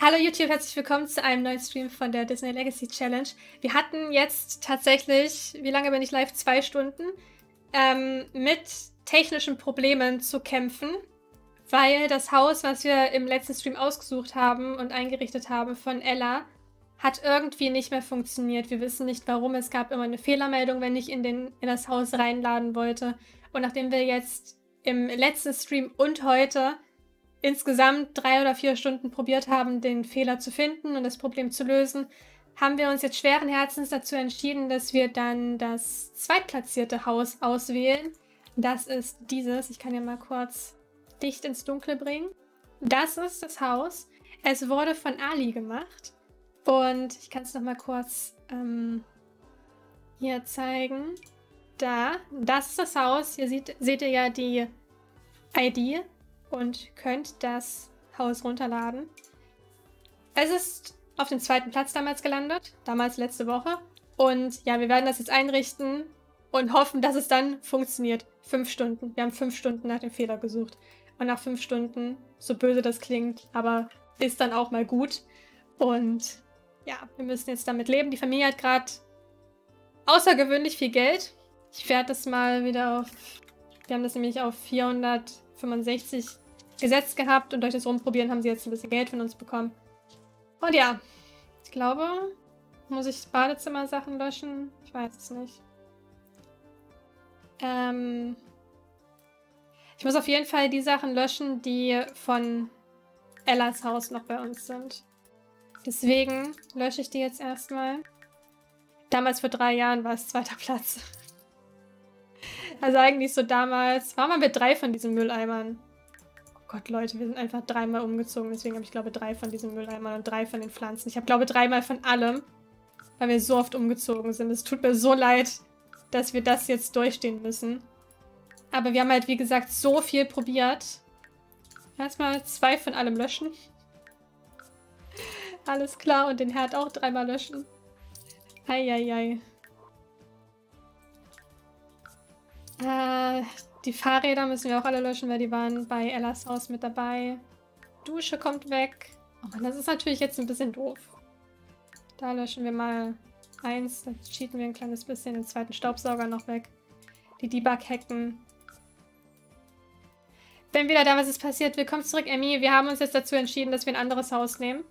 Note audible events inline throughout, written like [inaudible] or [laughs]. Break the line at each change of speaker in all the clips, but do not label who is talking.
Hallo YouTube, herzlich willkommen zu einem neuen Stream von der Disney Legacy Challenge. Wir hatten jetzt tatsächlich, wie lange bin ich live? Zwei Stunden, ähm, mit technischen Problemen zu kämpfen, weil das Haus, was wir im letzten Stream ausgesucht haben und eingerichtet haben von Ella, hat irgendwie nicht mehr funktioniert. Wir wissen nicht warum. Es gab immer eine Fehlermeldung, wenn ich in, den, in das Haus reinladen wollte. Und nachdem wir jetzt im letzten Stream und heute insgesamt drei oder vier Stunden probiert haben, den Fehler zu finden und das Problem zu lösen, haben wir uns jetzt schweren Herzens dazu entschieden, dass wir dann das zweitplatzierte Haus auswählen. Das ist dieses. Ich kann ja mal kurz dicht ins Dunkle bringen. Das ist das Haus. Es wurde von Ali gemacht. Und ich kann es noch mal kurz ähm, hier zeigen. Da, das ist das Haus. Hier seht, seht ihr ja die ID und könnt das Haus runterladen. Es ist auf dem zweiten Platz damals gelandet, damals letzte Woche. Und ja, wir werden das jetzt einrichten und hoffen, dass es dann funktioniert. Fünf Stunden. Wir haben fünf Stunden nach dem Fehler gesucht. Und nach fünf Stunden, so böse das klingt, aber ist dann auch mal gut. Und ja, wir müssen jetzt damit leben. Die Familie hat gerade außergewöhnlich viel Geld. Ich werde das mal wieder auf... Wir haben das nämlich auf 465 gesetzt gehabt und durch das Rumprobieren haben sie jetzt ein bisschen Geld von uns bekommen. Und ja, ich glaube, muss ich Badezimmer-Sachen löschen? Ich weiß es nicht. Ähm, ich muss auf jeden Fall die Sachen löschen, die von Ellas Haus noch bei uns sind. Deswegen lösche ich die jetzt erstmal. Damals vor drei Jahren war es zweiter Platz. [laughs] Also eigentlich so damals waren wir mit drei von diesen Mülleimern. Gott, Leute, wir sind einfach dreimal umgezogen. Deswegen habe ich, glaube drei von diesen Mülleimern und drei von den Pflanzen. Ich habe, glaube dreimal von allem, weil wir so oft umgezogen sind. Es tut mir so leid, dass wir das jetzt durchstehen müssen. Aber wir haben halt, wie gesagt, so viel probiert. Erstmal zwei von allem löschen. [laughs] Alles klar. Und den Herd auch dreimal löschen. Eieiei. Äh, die Fahrräder müssen wir auch alle löschen, weil die waren bei Ellas Haus mit dabei. Dusche kommt weg. Oh das ist natürlich jetzt ein bisschen doof. Da löschen wir mal eins. Dann cheaten wir ein kleines bisschen den zweiten Staubsauger noch weg. Die Debug-Hacken. Wenn wieder da was ist passiert, willkommen zurück, Emmy. Wir haben uns jetzt dazu entschieden, dass wir ein anderes Haus nehmen.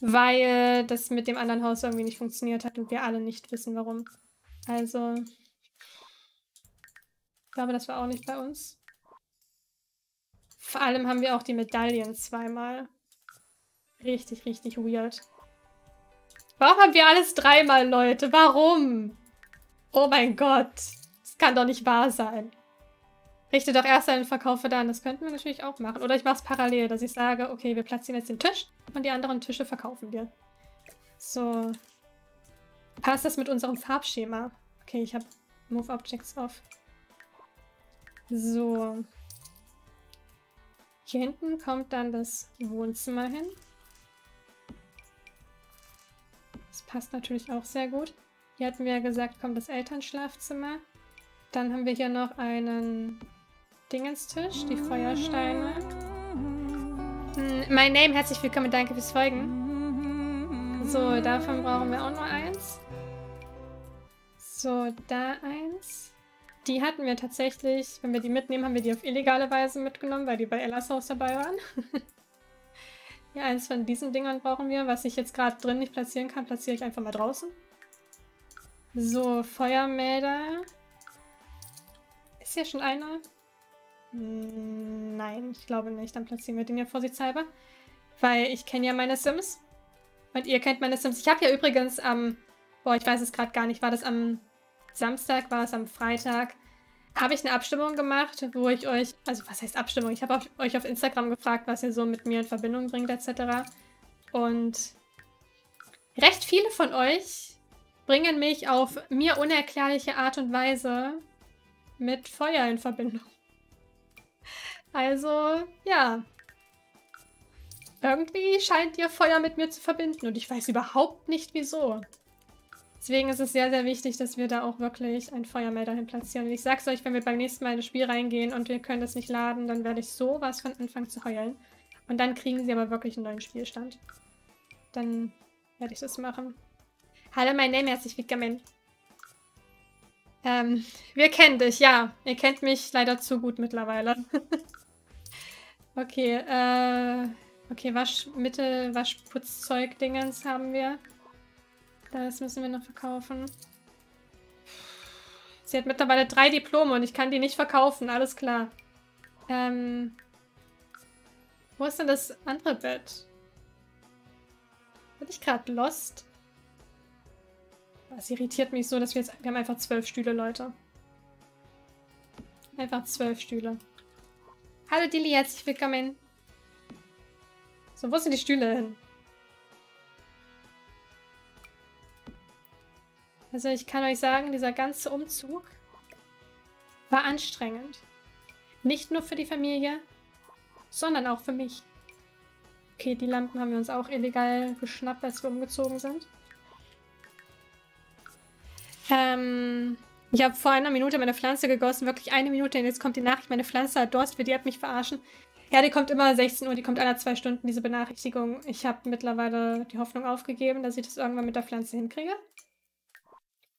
Weil das mit dem anderen Haus irgendwie nicht funktioniert hat und wir alle nicht wissen, warum. Also, glaube, das war auch nicht bei uns. Vor allem haben wir auch die Medaillen zweimal. Richtig, richtig weird. Warum haben wir alles dreimal, Leute? Warum? Oh mein Gott. Das kann doch nicht wahr sein. Richte doch erst einen Verkaufe dann. Das könnten wir natürlich auch machen. Oder ich mache es parallel, dass ich sage, okay, wir platzieren jetzt den Tisch und die anderen Tische verkaufen wir. So. Passt das mit unserem Farbschema? Okay, ich habe Move Objects auf. So. Hier hinten kommt dann das Wohnzimmer hin. Das passt natürlich auch sehr gut. Hier hatten wir ja gesagt, kommt das Elternschlafzimmer. Dann haben wir hier noch einen Dingenstisch, die Feuersteine. Hm, my Name, herzlich willkommen, danke fürs Folgen. So, davon brauchen wir auch nur eins. So, da eins. Die hatten wir tatsächlich, wenn wir die mitnehmen, haben wir die auf illegale Weise mitgenommen, weil die bei Ellas Haus dabei waren. [laughs] ja, eins von diesen Dingern brauchen wir. Was ich jetzt gerade drin nicht platzieren kann, platziere ich einfach mal draußen. So, Feuermelder. Ist hier schon einer? Hm, nein, ich glaube nicht. Dann platzieren wir den ja vorsichtshalber. Weil ich kenne ja meine Sims. Und ihr kennt meine Sims. Ich habe ja übrigens am... boah, ich weiß es gerade gar nicht. War das am Samstag? War es am Freitag? Habe ich eine Abstimmung gemacht, wo ich euch... Also, was heißt Abstimmung? Ich habe euch auf Instagram gefragt, was ihr so mit mir in Verbindung bringt, etc. Und recht viele von euch bringen mich auf mir unerklärliche Art und Weise mit Feuer in Verbindung. Also, ja. Irgendwie scheint ihr Feuer mit mir zu verbinden und ich weiß überhaupt nicht wieso. Deswegen ist es sehr, sehr wichtig, dass wir da auch wirklich einen Feuermelder hin platzieren. Und ich sag's euch, wenn wir beim nächsten Mal in das Spiel reingehen und wir können das nicht laden, dann werde ich sowas von anfangen zu heulen. Und dann kriegen sie aber wirklich einen neuen Spielstand. Dann werde ich das machen. Hallo, mein Name, herzlich willkommen. Ähm, wir kennen dich, ja. Ihr kennt mich leider zu gut mittlerweile. [laughs] okay, äh... Okay, Waschmittel, Waschputzzeug-Dingens haben wir. Das müssen wir noch verkaufen. Sie hat mittlerweile drei Diplome und ich kann die nicht verkaufen, alles klar. Ähm... Wo ist denn das andere Bett? Bin ich gerade lost? Das irritiert mich so, dass wir jetzt... Wir haben einfach zwölf Stühle, Leute. Einfach zwölf Stühle. Hallo Dilly, herzlich willkommen. So, wo sind die Stühle hin? Also ich kann euch sagen, dieser ganze Umzug war anstrengend. Nicht nur für die Familie, sondern auch für mich. Okay, die Lampen haben wir uns auch illegal geschnappt, als wir umgezogen sind. Ähm, ich habe vor einer Minute meine Pflanze gegossen, wirklich eine Minute, und jetzt kommt die Nachricht, meine Pflanze hat Durst, für die hat mich verarschen. Ja, die kommt immer 16 Uhr, die kommt alle zwei Stunden, diese Benachrichtigung. Ich habe mittlerweile die Hoffnung aufgegeben, dass ich das irgendwann mit der Pflanze hinkriege.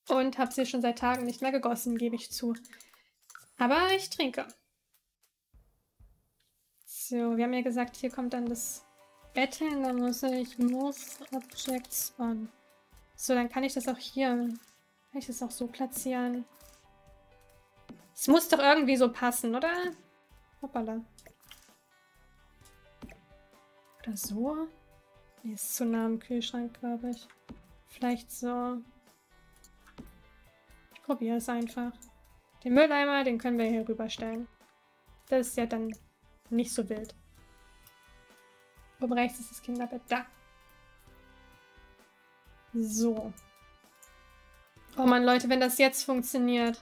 Und habe sie schon seit Tagen nicht mehr gegossen, gebe ich zu. Aber ich trinke. So, wir haben ja gesagt, hier kommt dann das Bett hin. Dann muss ich muss Objects on. So, dann kann ich das auch hier. Kann ich das auch so platzieren? Es muss doch irgendwie so passen, oder? Hoppala. Oder so? Nee, ist zu nah am Kühlschrank, glaube ich. Vielleicht so. Ich probiere es einfach. Den Mülleimer, den können wir hier rüberstellen. Das ist ja dann nicht so wild. Oben rechts ist das Kinderbett. Da. So. Oh man, Leute, wenn das jetzt funktioniert.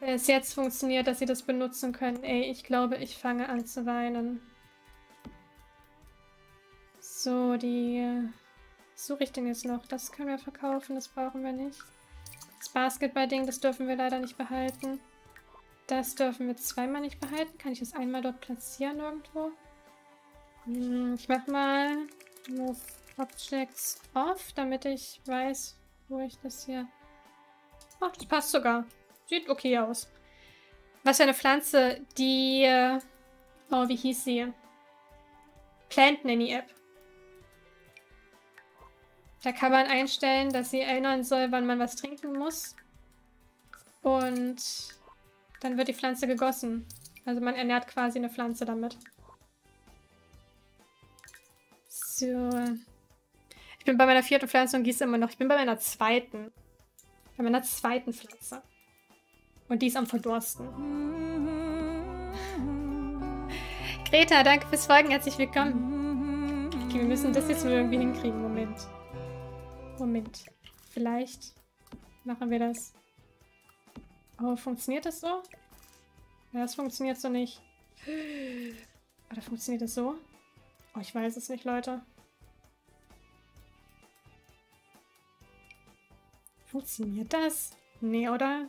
Wenn es jetzt funktioniert, dass sie das benutzen können. Ey, ich glaube, ich fange an zu weinen. So, die... suche ich denn jetzt noch? Das können wir verkaufen, das brauchen wir nicht. Das Basketball-Ding, das dürfen wir leider nicht behalten. Das dürfen wir zweimal nicht behalten. Kann ich das einmal dort platzieren irgendwo? Hm, ich mach mal Move Objects off, damit ich weiß, wo ich das hier... Ach, das passt sogar. Sieht okay aus. Was für eine Pflanze? Die... Äh, oh, wie hieß sie? Plant Nanny App. Da kann man einstellen, dass sie erinnern soll, wann man was trinken muss. Und dann wird die Pflanze gegossen. Also man ernährt quasi eine Pflanze damit. So. Ich bin bei meiner vierten Pflanze und gieße immer noch. Ich bin bei meiner zweiten. Bei meiner zweiten Pflanze. Und die ist am Verdursten. Greta, danke fürs Folgen. Herzlich willkommen. Okay, wir müssen das jetzt nur irgendwie hinkriegen. Moment. Moment. Vielleicht machen wir das. Oh, funktioniert das so? Ja, das funktioniert so nicht. Oder funktioniert das so? Oh, ich weiß es nicht, Leute. Funktioniert das? Nee, oder?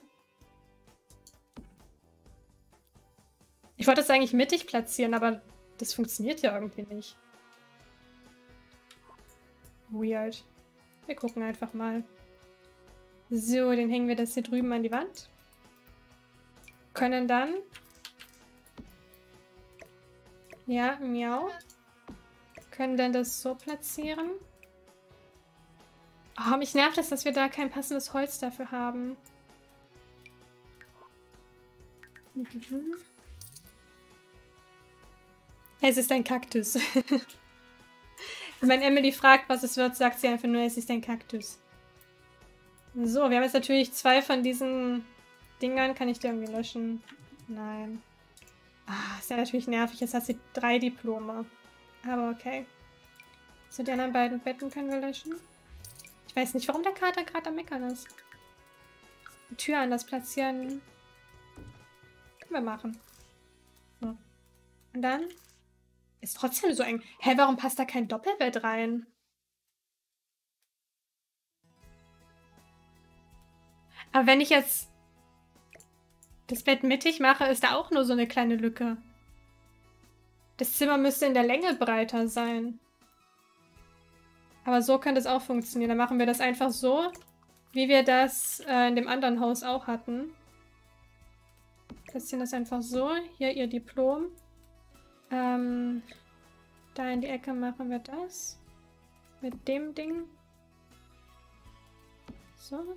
Ich wollte das eigentlich mittig platzieren, aber das funktioniert ja irgendwie nicht. Weird. Wir gucken einfach mal. So, den hängen wir das hier drüben an die Wand. Können dann... Ja, miau. Können dann das so platzieren. Oh, mich nervt es, dass wir da kein passendes Holz dafür haben. Es ist ein Kaktus. [laughs] Wenn Emily fragt, was es wird, sagt sie einfach nur, es ist ein Kaktus. So, wir haben jetzt natürlich zwei von diesen Dingern. Kann ich die irgendwie löschen? Nein. Ah, ist ja natürlich nervig. Jetzt hat sie drei Diplome. Aber okay. So, die anderen beiden Betten können wir löschen. Ich weiß nicht, warum der Kater gerade am Meckern ist. Die Tür anders platzieren. Können wir machen. So. Und dann ist trotzdem so eng. Hä, warum passt da kein Doppelbett rein? Aber wenn ich jetzt das Bett mittig mache, ist da auch nur so eine kleine Lücke. Das Zimmer müsste in der Länge breiter sein. Aber so könnte es auch funktionieren. Dann machen wir das einfach so, wie wir das äh, in dem anderen Haus auch hatten. Platzieren das einfach so. Hier ihr Diplom. Ähm, da in die Ecke machen wir das. Mit dem Ding. So.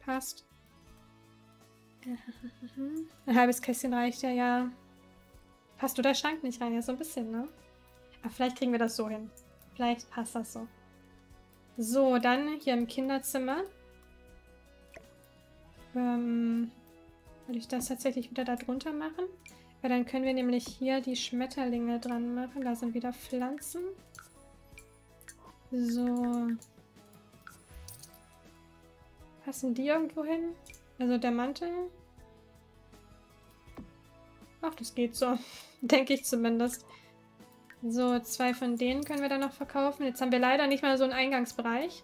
Passt. Ein halbes Kästchen reicht ja, ja. Passt du der Schrank nicht rein? Ja, so ein bisschen, ne? Aber vielleicht kriegen wir das so hin. Vielleicht passt das so. So, dann hier im Kinderzimmer. Ähm, würde ich das tatsächlich wieder da drunter machen? Weil dann können wir nämlich hier die Schmetterlinge dran machen. Da sind wieder Pflanzen. So. Passen die irgendwo hin? Also der Mantel. Ach, das geht so. [laughs] Denke ich zumindest. So, zwei von denen können wir dann noch verkaufen. Jetzt haben wir leider nicht mal so einen Eingangsbereich.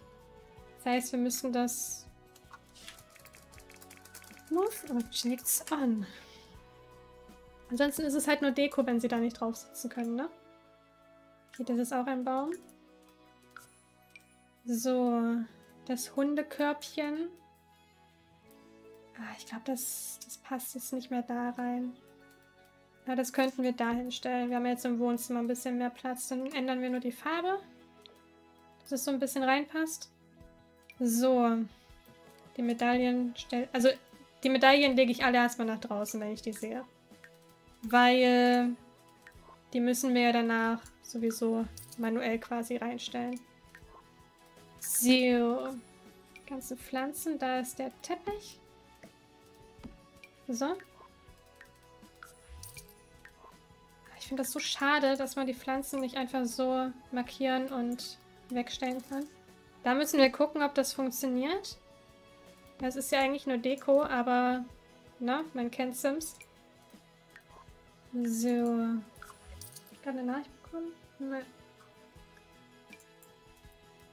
Das heißt, wir müssen das... Move Objects an. Ansonsten ist es halt nur Deko, wenn sie da nicht drauf sitzen können, ne? Geht das ist auch ein Baum. So, das Hundekörbchen. Ah, ich glaube, das, das passt jetzt nicht mehr da rein. Ja, das könnten wir da hinstellen. Wir haben jetzt im Wohnzimmer ein bisschen mehr Platz. Dann ändern wir nur die Farbe. Dass es so ein bisschen reinpasst. So. Die Medaillen stellen. Also, die Medaillen lege ich alle erstmal nach draußen, wenn ich die sehe. Weil die müssen wir ja danach sowieso manuell quasi reinstellen. So. Ganze Pflanzen. Da ist der Teppich. So. Ich finde das so schade, dass man die Pflanzen nicht einfach so markieren und wegstellen kann. Da müssen wir gucken, ob das funktioniert. Das ist ja eigentlich nur Deko, aber na, man kennt Sims. So. Ich gerade eine Nachricht bekommen? Nein.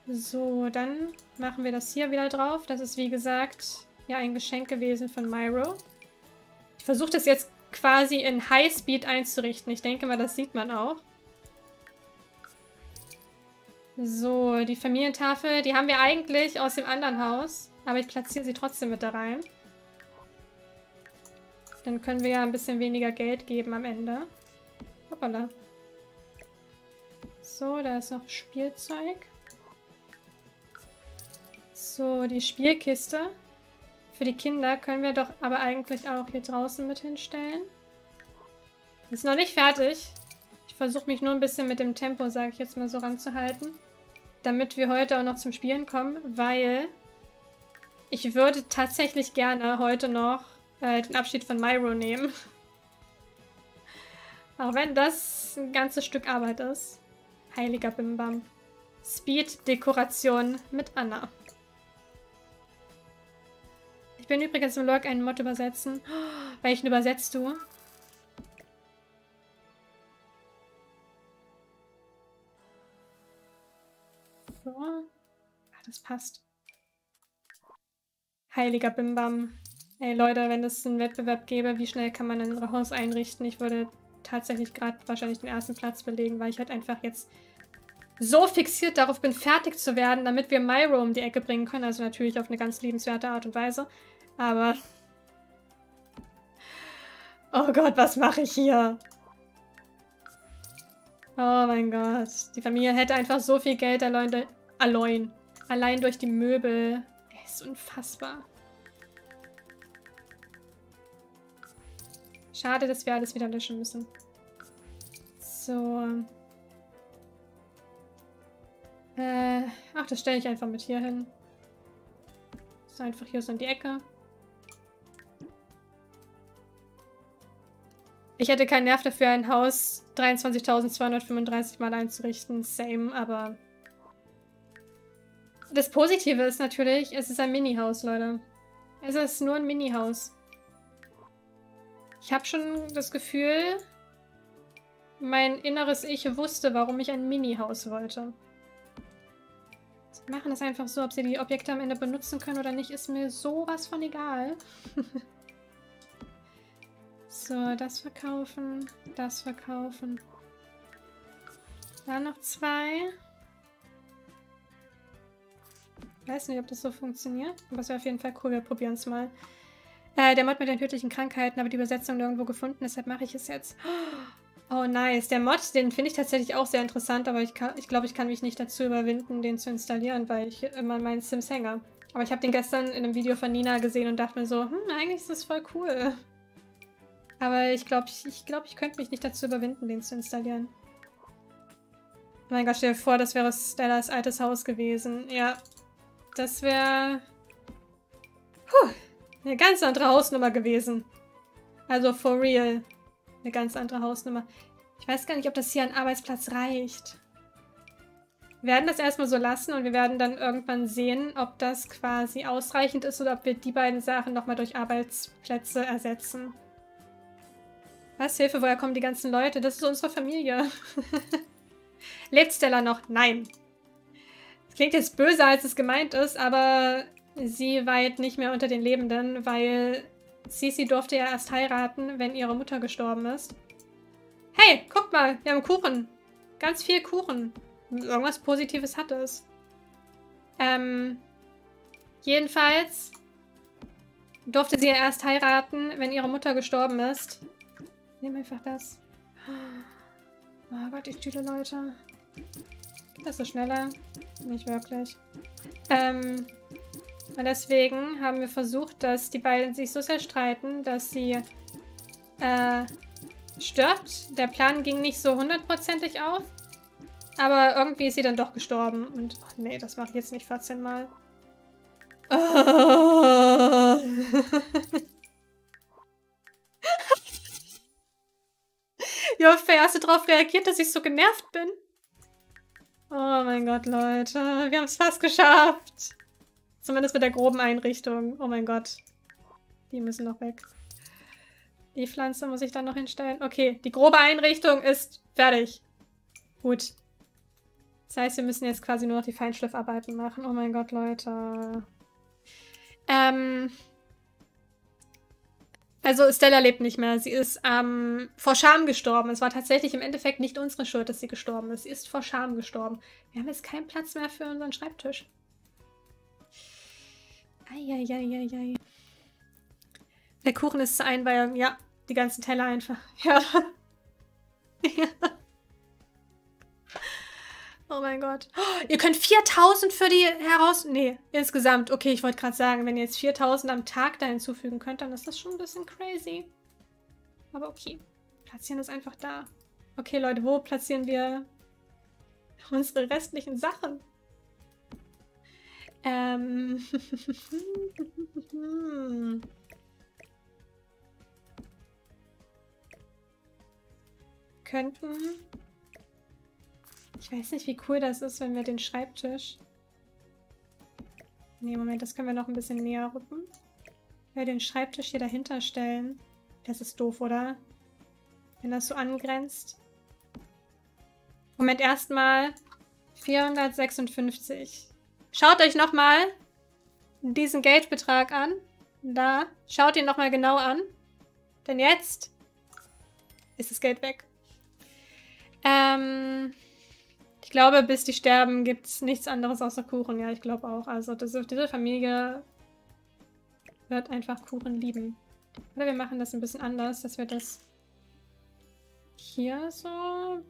So, dann machen wir das hier wieder drauf. Das ist wie gesagt ja ein Geschenk gewesen von Myro. Ich versuche das jetzt quasi in Highspeed einzurichten. Ich denke mal, das sieht man auch. So, die Familientafel, die haben wir eigentlich aus dem anderen Haus. Aber ich platziere sie trotzdem mit da rein. Dann können wir ja ein bisschen weniger Geld geben am Ende. Hoppala. So, da ist noch Spielzeug. So, die Spielkiste. Für die Kinder können wir doch aber eigentlich auch hier draußen mit hinstellen. Ist noch nicht fertig. Ich versuche mich nur ein bisschen mit dem Tempo, sage ich jetzt mal so, ranzuhalten. Damit wir heute auch noch zum Spielen kommen, weil ich würde tatsächlich gerne heute noch äh, den Abschied von Myro nehmen. Auch wenn das ein ganzes Stück Arbeit ist. Heiliger Bimbam. Speed-Dekoration mit Anna bin übrigens im Log einen Mod übersetzen. Oh, [gasps] welchen übersetzt du? So. Ah, das passt. Heiliger Bimbam. Ey Leute, wenn es einen Wettbewerb gäbe, wie schnell kann man ein Haus einrichten? Ich würde tatsächlich gerade wahrscheinlich den ersten Platz belegen, weil ich halt einfach jetzt so fixiert darauf bin, fertig zu werden, damit wir Myro um die Ecke bringen können. Also natürlich auf eine ganz liebenswerte Art und Weise. Aber... Oh Gott, was mache ich hier? Oh mein Gott. Die Familie hätte einfach so viel Geld allein, allein, durch die Möbel. Ey, ist unfassbar. Schade, dass wir alles wieder löschen müssen. So. Äh, ach, das stelle ich einfach mit hier hin. So einfach hier so in die Ecke. Ich hätte keinen Nerv dafür, ein Haus 23.235 Mal einzurichten. Same, aber... Das Positive ist natürlich, es ist ein Mini-Haus, Leute. Es ist nur ein Mini-Haus. Ich habe schon das Gefühl, mein inneres Ich wusste, warum ich ein Mini-Haus wollte. Sie machen das einfach so, ob sie die Objekte am Ende benutzen können oder nicht, ist mir sowas von egal. [laughs] So, das verkaufen, das verkaufen. Da noch zwei. Ich weiß nicht, ob das so funktioniert. Aber es wäre auf jeden Fall cool. Wir probieren es mal. Äh, der Mod mit den tödlichen Krankheiten, aber die Übersetzung nirgendwo gefunden. Deshalb mache ich es jetzt. Oh, nice. Der Mod, den finde ich tatsächlich auch sehr interessant, aber ich, ich glaube, ich kann mich nicht dazu überwinden, den zu installieren, weil ich immer meinen Sims hänge. Aber ich habe den gestern in einem Video von Nina gesehen und dachte mir so, hm, eigentlich ist das voll cool. Aber ich glaube, ich, ich, glaub, ich könnte mich nicht dazu überwinden, den zu installieren. Oh mein Gott, stell dir vor, das wäre Stellas altes Haus gewesen. Ja, das wäre... Eine ganz andere Hausnummer gewesen. Also for real. Eine ganz andere Hausnummer. Ich weiß gar nicht, ob das hier an Arbeitsplatz reicht. Wir werden das erstmal so lassen und wir werden dann irgendwann sehen, ob das quasi ausreichend ist oder ob wir die beiden Sachen nochmal durch Arbeitsplätze ersetzen. Was? Hilfe, woher kommen die ganzen Leute? Das ist unsere Familie. [laughs] Lebt Stella noch? Nein. Das klingt jetzt böser, als es gemeint ist, aber sie weilt nicht mehr unter den Lebenden, weil Sisi durfte ja erst heiraten, wenn ihre Mutter gestorben ist. Hey, guck mal, wir haben Kuchen. Ganz viel Kuchen. Irgendwas Positives hat es. Ähm, jedenfalls durfte sie ja erst heiraten, wenn ihre Mutter gestorben ist. Nimm einfach das. Oh Gott, die Tüte, Leute. Das ist schneller. Nicht wirklich. Ähm, und deswegen haben wir versucht, dass die beiden sich so sehr streiten, dass sie äh, stirbt. Der Plan ging nicht so hundertprozentig auf. Aber irgendwie ist sie dann doch gestorben. Und oh nee, das mache ich jetzt nicht 14 Mal. Oh. ja, hast du darauf reagiert, dass ich so genervt bin? Oh mein Gott, Leute. Wir haben es fast geschafft. Zumindest mit der groben Einrichtung. Oh mein Gott. Die müssen noch weg. Die Pflanze muss ich dann noch hinstellen. Okay, die grobe Einrichtung ist fertig. Gut. Das heißt, wir müssen jetzt quasi nur noch die Feinschliffarbeiten machen. Oh mein Gott, Leute. Ähm... Also Stella lebt nicht mehr. Sie ist ähm, vor Scham gestorben. Es war tatsächlich im Endeffekt nicht unsere Schuld, dass sie gestorben ist. Sie ist vor Scham gestorben. Wir haben jetzt keinen Platz mehr für unseren Schreibtisch. Eieieiei. Der Kuchen ist zu einweihen. Ja, die ganzen Teller einfach. Ja. [laughs] ja. Oh mein Gott. Oh, ihr könnt 4000 für die heraus... Nee, insgesamt. Okay, ich wollte gerade sagen, wenn ihr jetzt 4000 am Tag da hinzufügen könnt, dann ist das schon ein bisschen crazy. Aber okay. Platzieren das einfach da. Okay, Leute, wo platzieren wir unsere restlichen Sachen? Ähm. [laughs] Könnten ich weiß nicht, wie cool das ist, wenn wir den Schreibtisch... Nee, Moment, das können wir noch ein bisschen näher rücken. Wenn wir den Schreibtisch hier dahinter stellen. Das ist doof, oder? Wenn das so angrenzt. Moment, erstmal 456. Schaut euch nochmal diesen Geldbetrag an. Da. Schaut ihn nochmal genau an. Denn jetzt ist das Geld weg. Ähm... Ich glaube, bis die sterben, gibt es nichts anderes außer Kuchen. Ja, ich glaube auch. Also diese, diese Familie wird einfach Kuchen lieben. Oder wir machen das ein bisschen anders, dass wir das hier so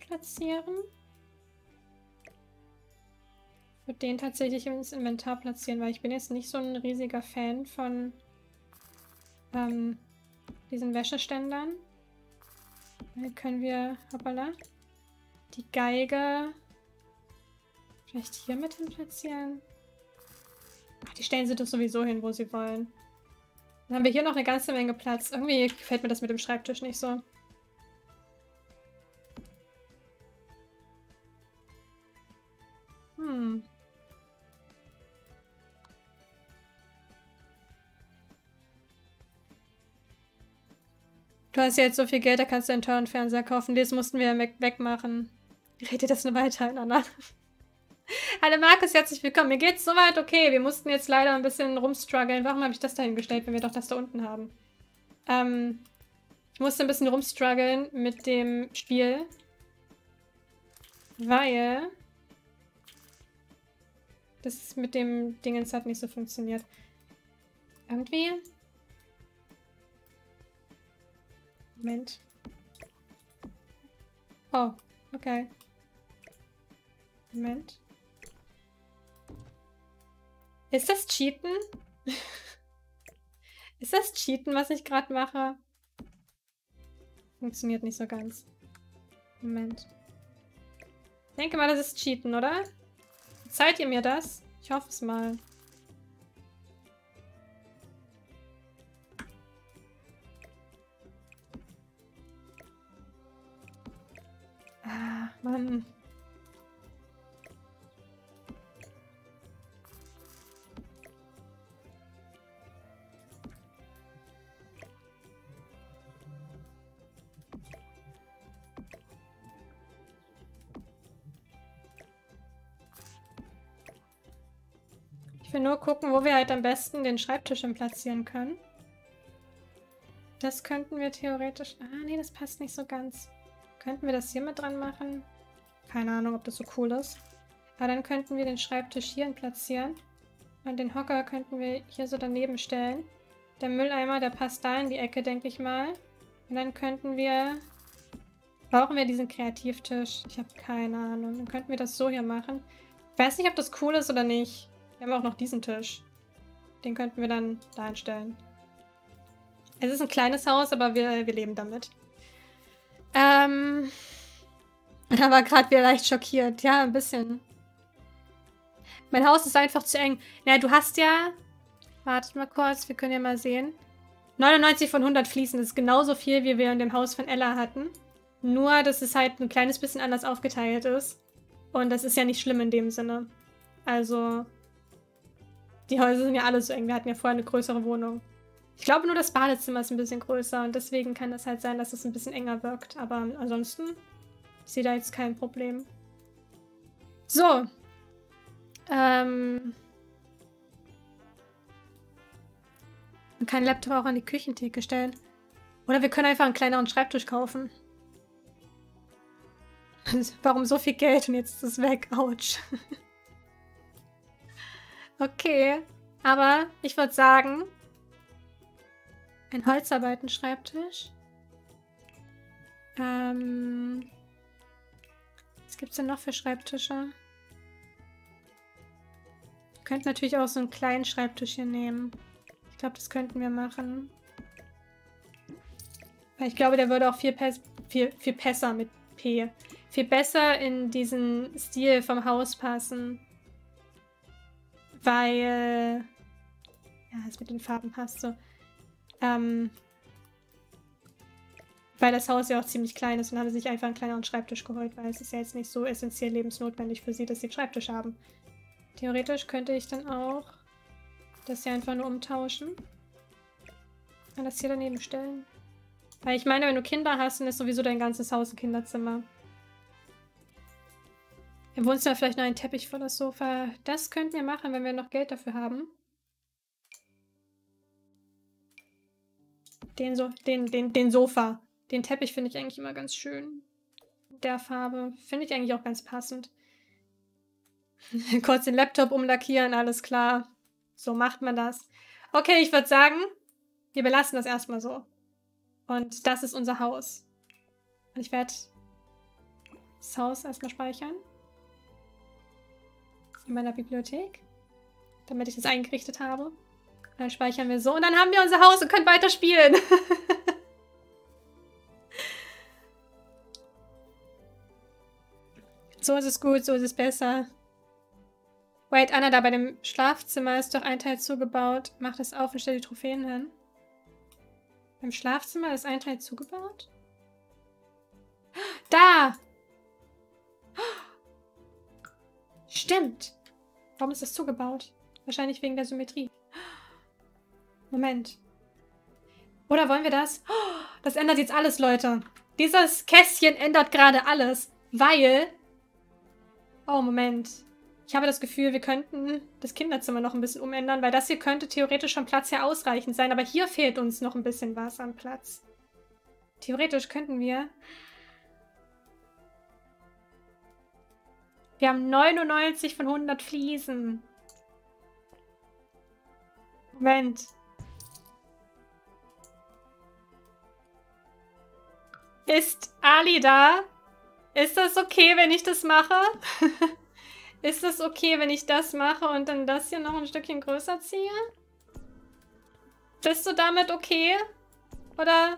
platzieren. Würde den tatsächlich ins Inventar platzieren, weil ich bin jetzt nicht so ein riesiger Fan von ähm, diesen Wäscheständern. Dann können wir, hoppala, die Geige Vielleicht hier mit hin platzieren? Ach, die stellen sie doch sowieso hin, wo sie wollen. Dann haben wir hier noch eine ganze Menge Platz. Irgendwie gefällt mir das mit dem Schreibtisch nicht so. Du hast ja jetzt so viel Geld, da kannst du einen teuren Fernseher kaufen. Das mussten wir weg wegmachen. Redet das nur weiter, Anna? [laughs] Hallo Markus, herzlich willkommen. Mir geht's soweit okay. Wir mussten jetzt leider ein bisschen rumstruggeln. Warum habe ich das da hingestellt, wenn wir doch das da unten haben? Ähm, ich musste ein bisschen rumstruggeln mit dem Spiel. Weil das mit dem Dingens hat nicht so funktioniert. Irgendwie. Moment. Oh, okay. Moment. Ist das Cheaten? [laughs] Ist das Cheaten, was ich gerade mache? Funktioniert nicht so ganz. Moment. Ich denke mal, das ist Cheaten, oder? Zeigt ihr mir das? Ich hoffe es mal. Nur gucken, wo wir halt am besten den Schreibtisch platzieren können. Das könnten wir theoretisch... Ah, nee, das passt nicht so ganz. Könnten wir das hier mit dran machen? Keine Ahnung, ob das so cool ist. Aber dann könnten wir den Schreibtisch hier platzieren. Und den Hocker könnten wir hier so daneben stellen. Der Mülleimer, der passt da in die Ecke, denke ich mal. Und dann könnten wir... Brauchen wir diesen Kreativtisch? Ich habe keine Ahnung. Dann könnten wir das so hier machen. Ich weiß nicht, ob das cool ist oder nicht. Wir haben auch noch diesen Tisch. Den könnten wir dann da einstellen. Es ist ein kleines Haus, aber wir, wir leben damit. Ähm. Er war gerade wieder leicht schockiert. Ja, ein bisschen. Mein Haus ist einfach zu eng. Naja, du hast ja... Wartet mal kurz, wir können ja mal sehen. 99 von 100 Fliesen ist genauso viel, wie wir in dem Haus von Ella hatten. Nur, dass es halt ein kleines bisschen anders aufgeteilt ist. Und das ist ja nicht schlimm in dem Sinne. Also, die Häuser sind ja alle so eng. Wir hatten ja vorher eine größere Wohnung. Ich glaube nur, das Badezimmer ist ein bisschen größer und deswegen kann das halt sein, dass es ein bisschen enger wirkt. Aber ansonsten ich sehe da jetzt kein Problem. So. Ähm. Man kann Laptop auch an die Küchentheke stellen. Oder wir können einfach einen kleineren Schreibtisch kaufen. [laughs] Warum so viel Geld und jetzt ist es weg? Autsch. [laughs] Okay, aber ich würde sagen, ein Holzarbeiten-Schreibtisch. Ähm, was gibt es denn noch für Schreibtische? Wir könnten natürlich auch so einen kleinen Schreibtisch hier nehmen. Ich glaube, das könnten wir machen. Weil ich glaube, der würde auch viel, viel, viel besser mit P. Viel besser in diesen Stil vom Haus passen. Weil... Ja, es mit den Farben passt so. Ähm, weil das Haus ja auch ziemlich klein ist und haben sie sich einfach einen kleineren Schreibtisch geholt, weil es ist ja jetzt nicht so essentiell lebensnotwendig für sie, dass sie einen Schreibtisch haben. Theoretisch könnte ich dann auch das hier einfach nur umtauschen. Und das hier daneben stellen. Weil ich meine, wenn du Kinder hast, dann ist sowieso dein ganzes Haus ein Kinderzimmer. Im Wohnzimmer vielleicht noch ein Teppich vor das Sofa. Das könnten wir machen, wenn wir noch Geld dafür haben. Den, so den, den, den Sofa. Den Teppich finde ich eigentlich immer ganz schön. Der Farbe. Finde ich eigentlich auch ganz passend. [laughs] Kurz den Laptop umlackieren, alles klar. So macht man das. Okay, ich würde sagen, wir belassen das erstmal so. Und das ist unser Haus. Und ich werde das Haus erstmal speichern in meiner Bibliothek, damit ich das eingerichtet habe. Dann speichern wir so und dann haben wir unser Haus und können weiter spielen. [laughs] so ist es gut, so ist es besser. Wait, Anna, da bei dem Schlafzimmer ist doch ein Teil zugebaut. Mach das auf und stell die Trophäen hin. Beim Schlafzimmer ist ein Teil zugebaut? Da! [gasps] Stimmt. Warum ist das zugebaut? Wahrscheinlich wegen der Symmetrie. Moment. Oder wollen wir das? Das ändert jetzt alles, Leute. Dieses Kästchen ändert gerade alles, weil... Oh, Moment. Ich habe das Gefühl, wir könnten das Kinderzimmer noch ein bisschen umändern, weil das hier könnte theoretisch vom Platz her ausreichend sein, aber hier fehlt uns noch ein bisschen was an Platz. Theoretisch könnten wir Wir haben 99 von 100 Fliesen. Moment. Ist Ali da? Ist das okay, wenn ich das mache? [laughs] Ist das okay, wenn ich das mache und dann das hier noch ein Stückchen größer ziehe? Bist du damit okay? Oder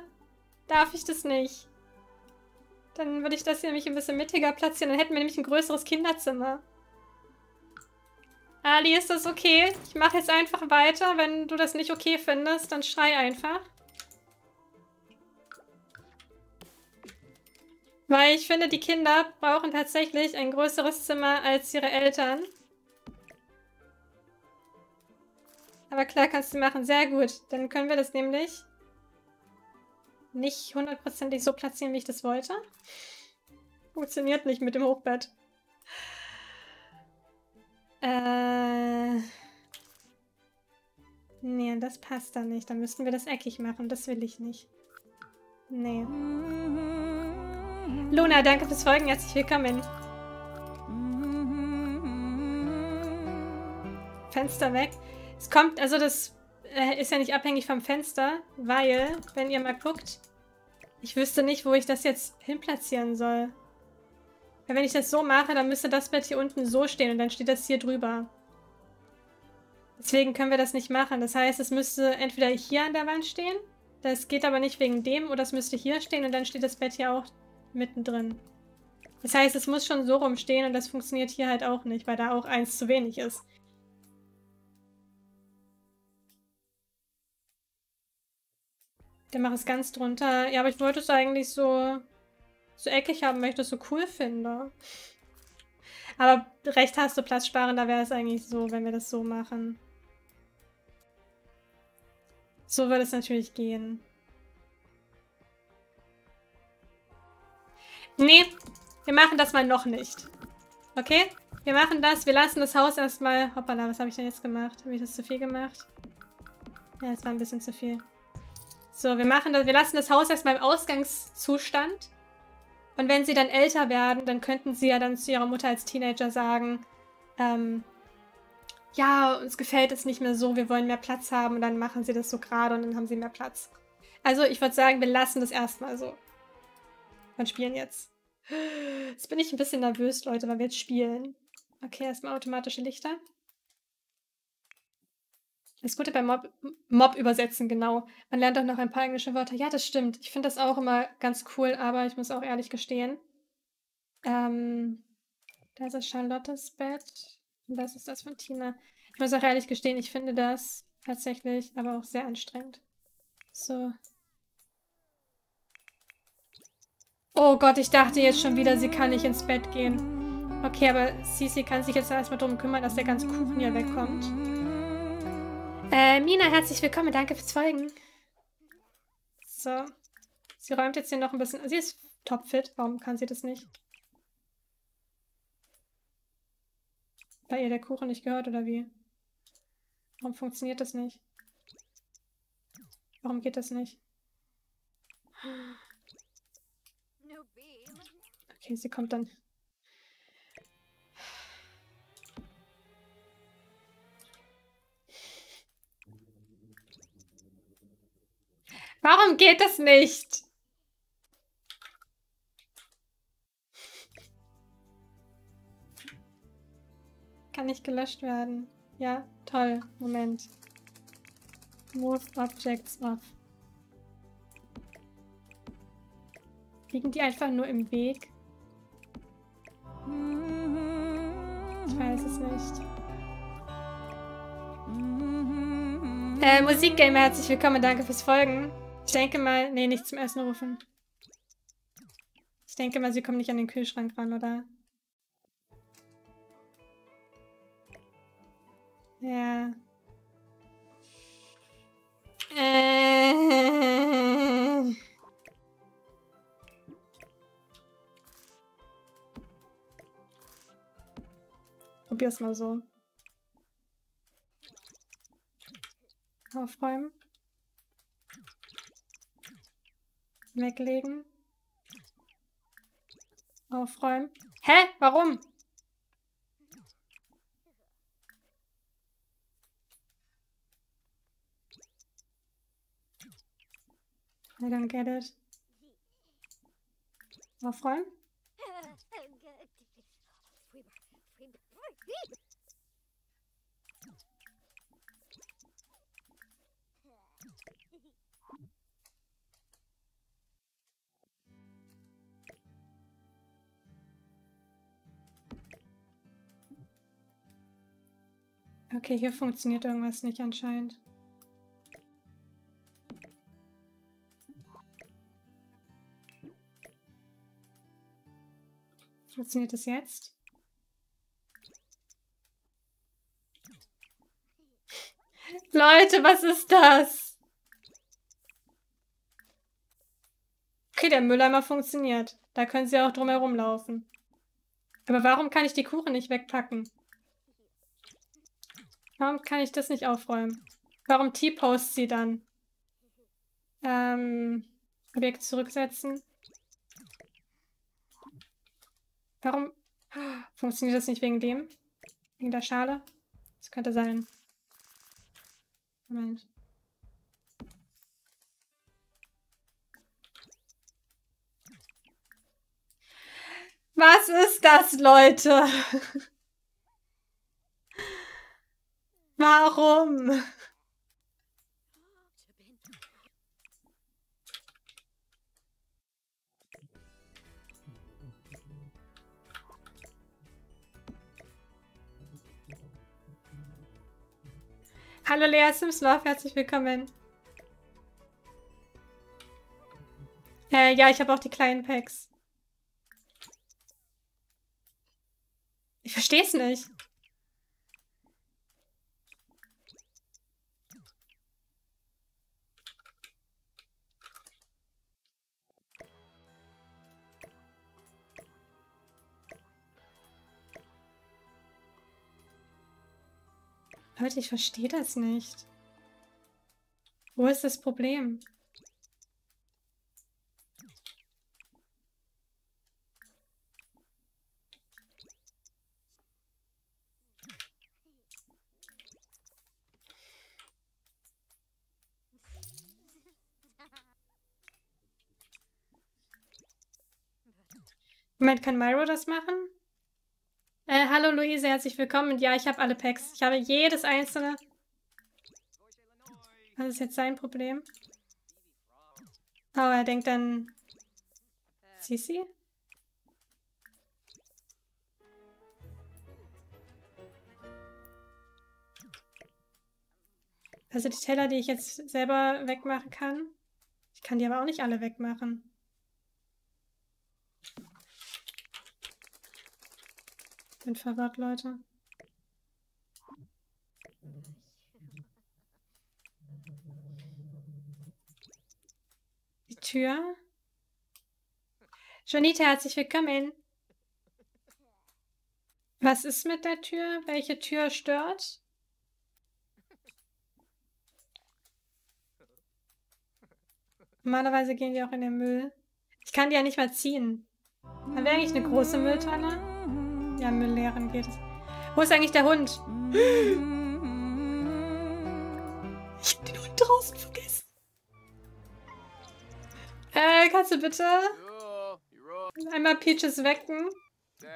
darf ich das nicht? Dann würde ich das hier nämlich ein bisschen mittiger platzieren. Dann hätten wir nämlich ein größeres Kinderzimmer. Ali, ist das okay? Ich mache jetzt einfach weiter. Wenn du das nicht okay findest, dann schrei einfach. Weil ich finde, die Kinder brauchen tatsächlich ein größeres Zimmer als ihre Eltern. Aber klar kannst du machen. Sehr gut. Dann können wir das nämlich nicht hundertprozentig so platzieren, wie ich das wollte. Funktioniert nicht mit dem Hochbett. Äh. Nee, das passt dann nicht. Dann müssten wir das eckig machen. Das will ich nicht. Nee. Luna, danke fürs Folgen. Herzlich willkommen. Fenster weg. Es kommt, also das äh, ist ja nicht abhängig vom Fenster, weil, wenn ihr mal guckt, ich wüsste nicht, wo ich das jetzt hinplatzieren soll. Weil wenn ich das so mache, dann müsste das Bett hier unten so stehen und dann steht das hier drüber. Deswegen können wir das nicht machen. Das heißt, es müsste entweder hier an der Wand stehen, das geht aber nicht wegen dem, oder es müsste hier stehen und dann steht das Bett hier auch mittendrin. Das heißt, es muss schon so rumstehen und das funktioniert hier halt auch nicht, weil da auch eins zu wenig ist. Der macht es ganz drunter. Ja, aber ich wollte es eigentlich so, so eckig haben, weil ich das so cool finde. Aber recht hast du, Platz sparen, da wäre es eigentlich so, wenn wir das so machen. So würde es natürlich gehen. Nee, wir machen das mal noch nicht. Okay? Wir machen das, wir lassen das Haus erstmal... Hoppala, was habe ich denn jetzt gemacht? Habe ich das zu viel gemacht? Ja, es war ein bisschen zu viel. So, wir machen das, wir lassen das Haus erstmal im Ausgangszustand. Und wenn sie dann älter werden, dann könnten sie ja dann zu ihrer Mutter als Teenager sagen, ähm, ja, uns gefällt es nicht mehr so, wir wollen mehr Platz haben und dann machen sie das so gerade und dann haben sie mehr Platz. Also ich würde sagen, wir lassen das erstmal so. Und spielen jetzt. Jetzt bin ich ein bisschen nervös, Leute, weil wir jetzt spielen. Okay, erstmal automatische Lichter. Das Gute beim Mob, Mob übersetzen, genau. Man lernt auch noch ein paar englische Wörter. Ja, das stimmt. Ich finde das auch immer ganz cool, aber ich muss auch ehrlich gestehen. Ähm, das ist Charlottes Bett. Und das ist das von Tina. Ich muss auch ehrlich gestehen, ich finde das tatsächlich aber auch sehr anstrengend. So. Oh Gott, ich dachte jetzt schon wieder, sie kann nicht ins Bett gehen. Okay, aber Sisi kann sich jetzt erstmal darum kümmern, dass der ganze Kuchen hier wegkommt. Äh, Mina, herzlich willkommen. Danke fürs Folgen. So. Sie räumt jetzt hier noch ein bisschen. Sie ist topfit. Warum kann sie das nicht? Bei ihr der Kuchen nicht gehört oder wie? Warum funktioniert das nicht? Warum geht das nicht? Okay, sie kommt dann. Warum geht das nicht? Kann nicht gelöscht werden. Ja, toll. Moment. Move Objects off. Liegen die einfach nur im Weg? Ich weiß es nicht. Äh, Musikgamer, herzlich willkommen. Danke fürs Folgen. Ich denke mal, nee, nicht zum Essen rufen. Ich denke mal, sie kommen nicht an den Kühlschrank ran, oder? Ja. Äh. Probier's mal so. Aufräumen. Weglegen. Aufräumen. Hä? Warum? I don't get it. Aufräumen. Okay, hier funktioniert irgendwas nicht anscheinend. Funktioniert das jetzt? Leute, was ist das? Okay, der Mülleimer funktioniert. Da können sie auch drumherum laufen. Aber warum kann ich die Kuchen nicht wegpacken? Warum kann ich das nicht aufräumen? Warum T-Post sie dann? Ähm, Objekt zurücksetzen. Warum funktioniert das nicht wegen dem? Wegen der Schale? Das könnte sein. Moment. Was ist das, Leute? [laughs] Warum? Hallo Lea Simslove, herzlich willkommen. Äh, ja, ich habe auch die kleinen Packs. Ich verstehe es nicht. Leute, ich verstehe das nicht. Wo ist das Problem? Moment, kann Myro das machen? Äh, hallo Luise, herzlich willkommen. Ja, ich habe alle Packs. Ich habe jedes einzelne. Was ist jetzt sein Problem? Oh, er denkt dann... Sisi? Also die Teller, die ich jetzt selber wegmachen kann. Ich kann die aber auch nicht alle wegmachen. Bin verwirrt, Leute. Die Tür. Janita, herzlich willkommen. Was ist mit der Tür? Welche Tür stört? Normalerweise gehen die auch in den Müll. Ich kann die ja nicht mal ziehen. Dann wäre eigentlich eine große Mülltonne. Ja, Müll leeren geht es. Wo ist eigentlich der Hund? Ich hab den Hund draußen vergessen. Äh, kannst du bitte einmal Peaches wecken?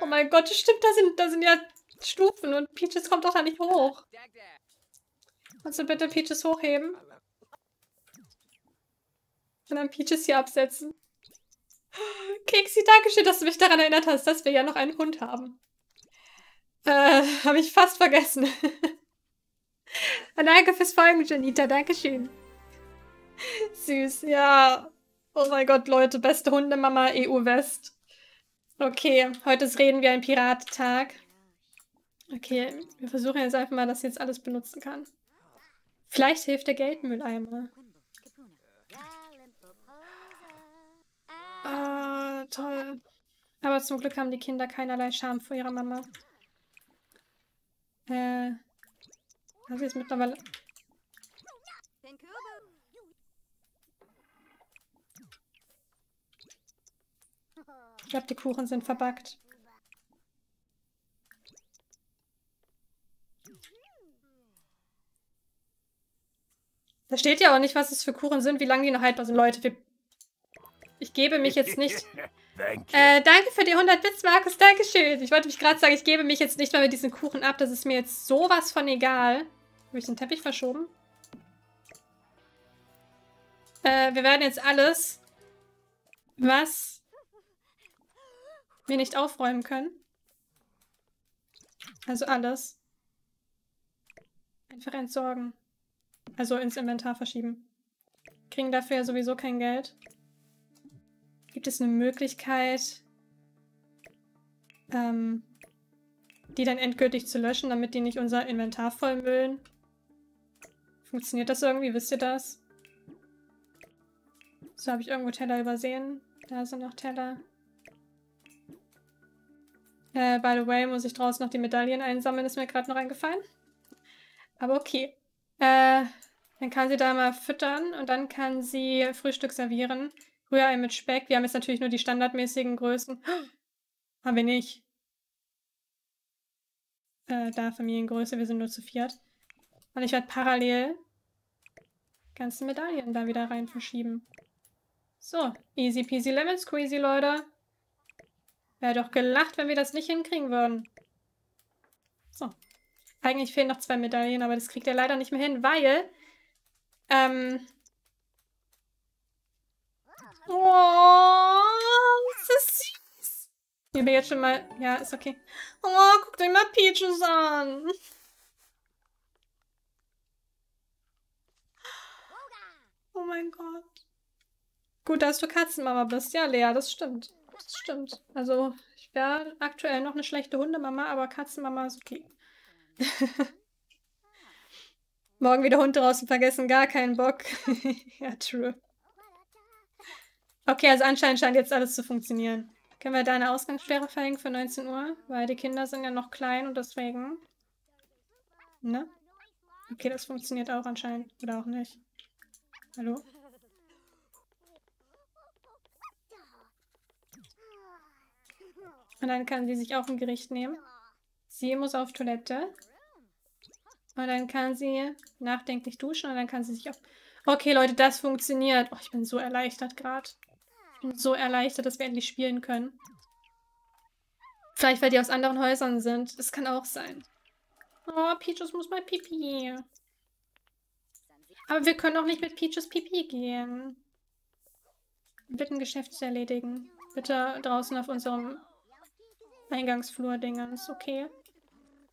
Oh mein Gott, stimmt, da sind, da sind ja Stufen und Peaches kommt doch da nicht hoch. Kannst du bitte Peaches hochheben? Und dann Peaches hier absetzen. Keksi, danke schön, dass du mich daran erinnert hast, dass wir ja noch einen Hund haben. Äh, habe ich fast vergessen. [laughs] Danke fürs Folgen, Janita. Dankeschön. Süß, ja. Oh mein Gott, Leute. Beste Hundemama EU-West. Okay, heute ist Reden wie ein Pirattag. Okay, wir versuchen jetzt einfach mal, dass ich jetzt alles benutzen kann. Vielleicht hilft der Geldmülleimer. Ah, toll. Aber zum Glück haben die Kinder keinerlei Scham vor ihrer Mama. Äh. Das ist mittlerweile. Ich glaube, die Kuchen sind verbackt. Da steht ja auch nicht, was es für Kuchen sind, wie lange die noch haltbar sind. Leute, wir ich gebe mich jetzt nicht... [laughs] Äh, danke für die 100 Bits, Markus. Dankeschön. Ich wollte mich gerade sagen, ich gebe mich jetzt nicht mal mit diesem Kuchen ab. Das ist mir jetzt sowas von egal. Habe ich den Teppich verschoben? Äh, wir werden jetzt alles, was wir nicht aufräumen können. Also alles. Einfach entsorgen. Also ins Inventar verschieben. Kriegen dafür ja sowieso kein Geld. Gibt es eine Möglichkeit, ähm, die dann endgültig zu löschen, damit die nicht unser Inventar vollmüllen? Funktioniert das irgendwie? Wisst ihr das? So, habe ich irgendwo Teller übersehen? Da sind noch Teller. Äh, by the way, muss ich draußen noch die Medaillen einsammeln, ist mir gerade noch eingefallen. Aber okay. Äh, dann kann sie da mal füttern und dann kann sie Frühstück servieren. Rührei mit Speck. Wir haben jetzt natürlich nur die standardmäßigen Größen. [gasps] haben wir nicht. Äh, da Familiengröße, wir sind nur zu viert. Und ich werde parallel ganzen Medaillen da wieder rein verschieben. So, easy peasy lemon squeezy, Leute. Wäre doch gelacht, wenn wir das nicht hinkriegen würden. So. Eigentlich fehlen noch zwei Medaillen, aber das kriegt er leider nicht mehr hin, weil... Ähm... Oh, das ist süß. Ich habe jetzt schon mal... Ja, ist okay. Oh, guckt euch mal Peaches an. Oh mein Gott. Gut, dass du Katzenmama bist. Ja, Lea, das stimmt. Das stimmt. Also, ich wäre aktuell noch eine schlechte Hundemama, aber Katzenmama ist okay. [laughs] Morgen wieder Hund draußen vergessen, gar keinen Bock. [laughs] ja, true. Okay, also anscheinend scheint jetzt alles zu funktionieren. Können wir da eine Ausgangssperre verhängen für 19 Uhr? Weil die Kinder sind ja noch klein und deswegen... Ne? Okay, das funktioniert auch anscheinend. Oder auch nicht. Hallo? Und dann kann sie sich auch ein Gericht nehmen. Sie muss auf Toilette. Und dann kann sie nachdenklich duschen und dann kann sie sich auch... Okay, Leute, das funktioniert. Oh, ich bin so erleichtert gerade. So erleichtert, dass wir endlich spielen können. Vielleicht, weil die aus anderen Häusern sind. Das kann auch sein. Oh, Peaches muss mal Pipi. Aber wir können auch nicht mit Peaches Pipi gehen. Bitte ein Geschäft zu erledigen. Bitte draußen auf unserem Eingangsflur-Dingens. Okay.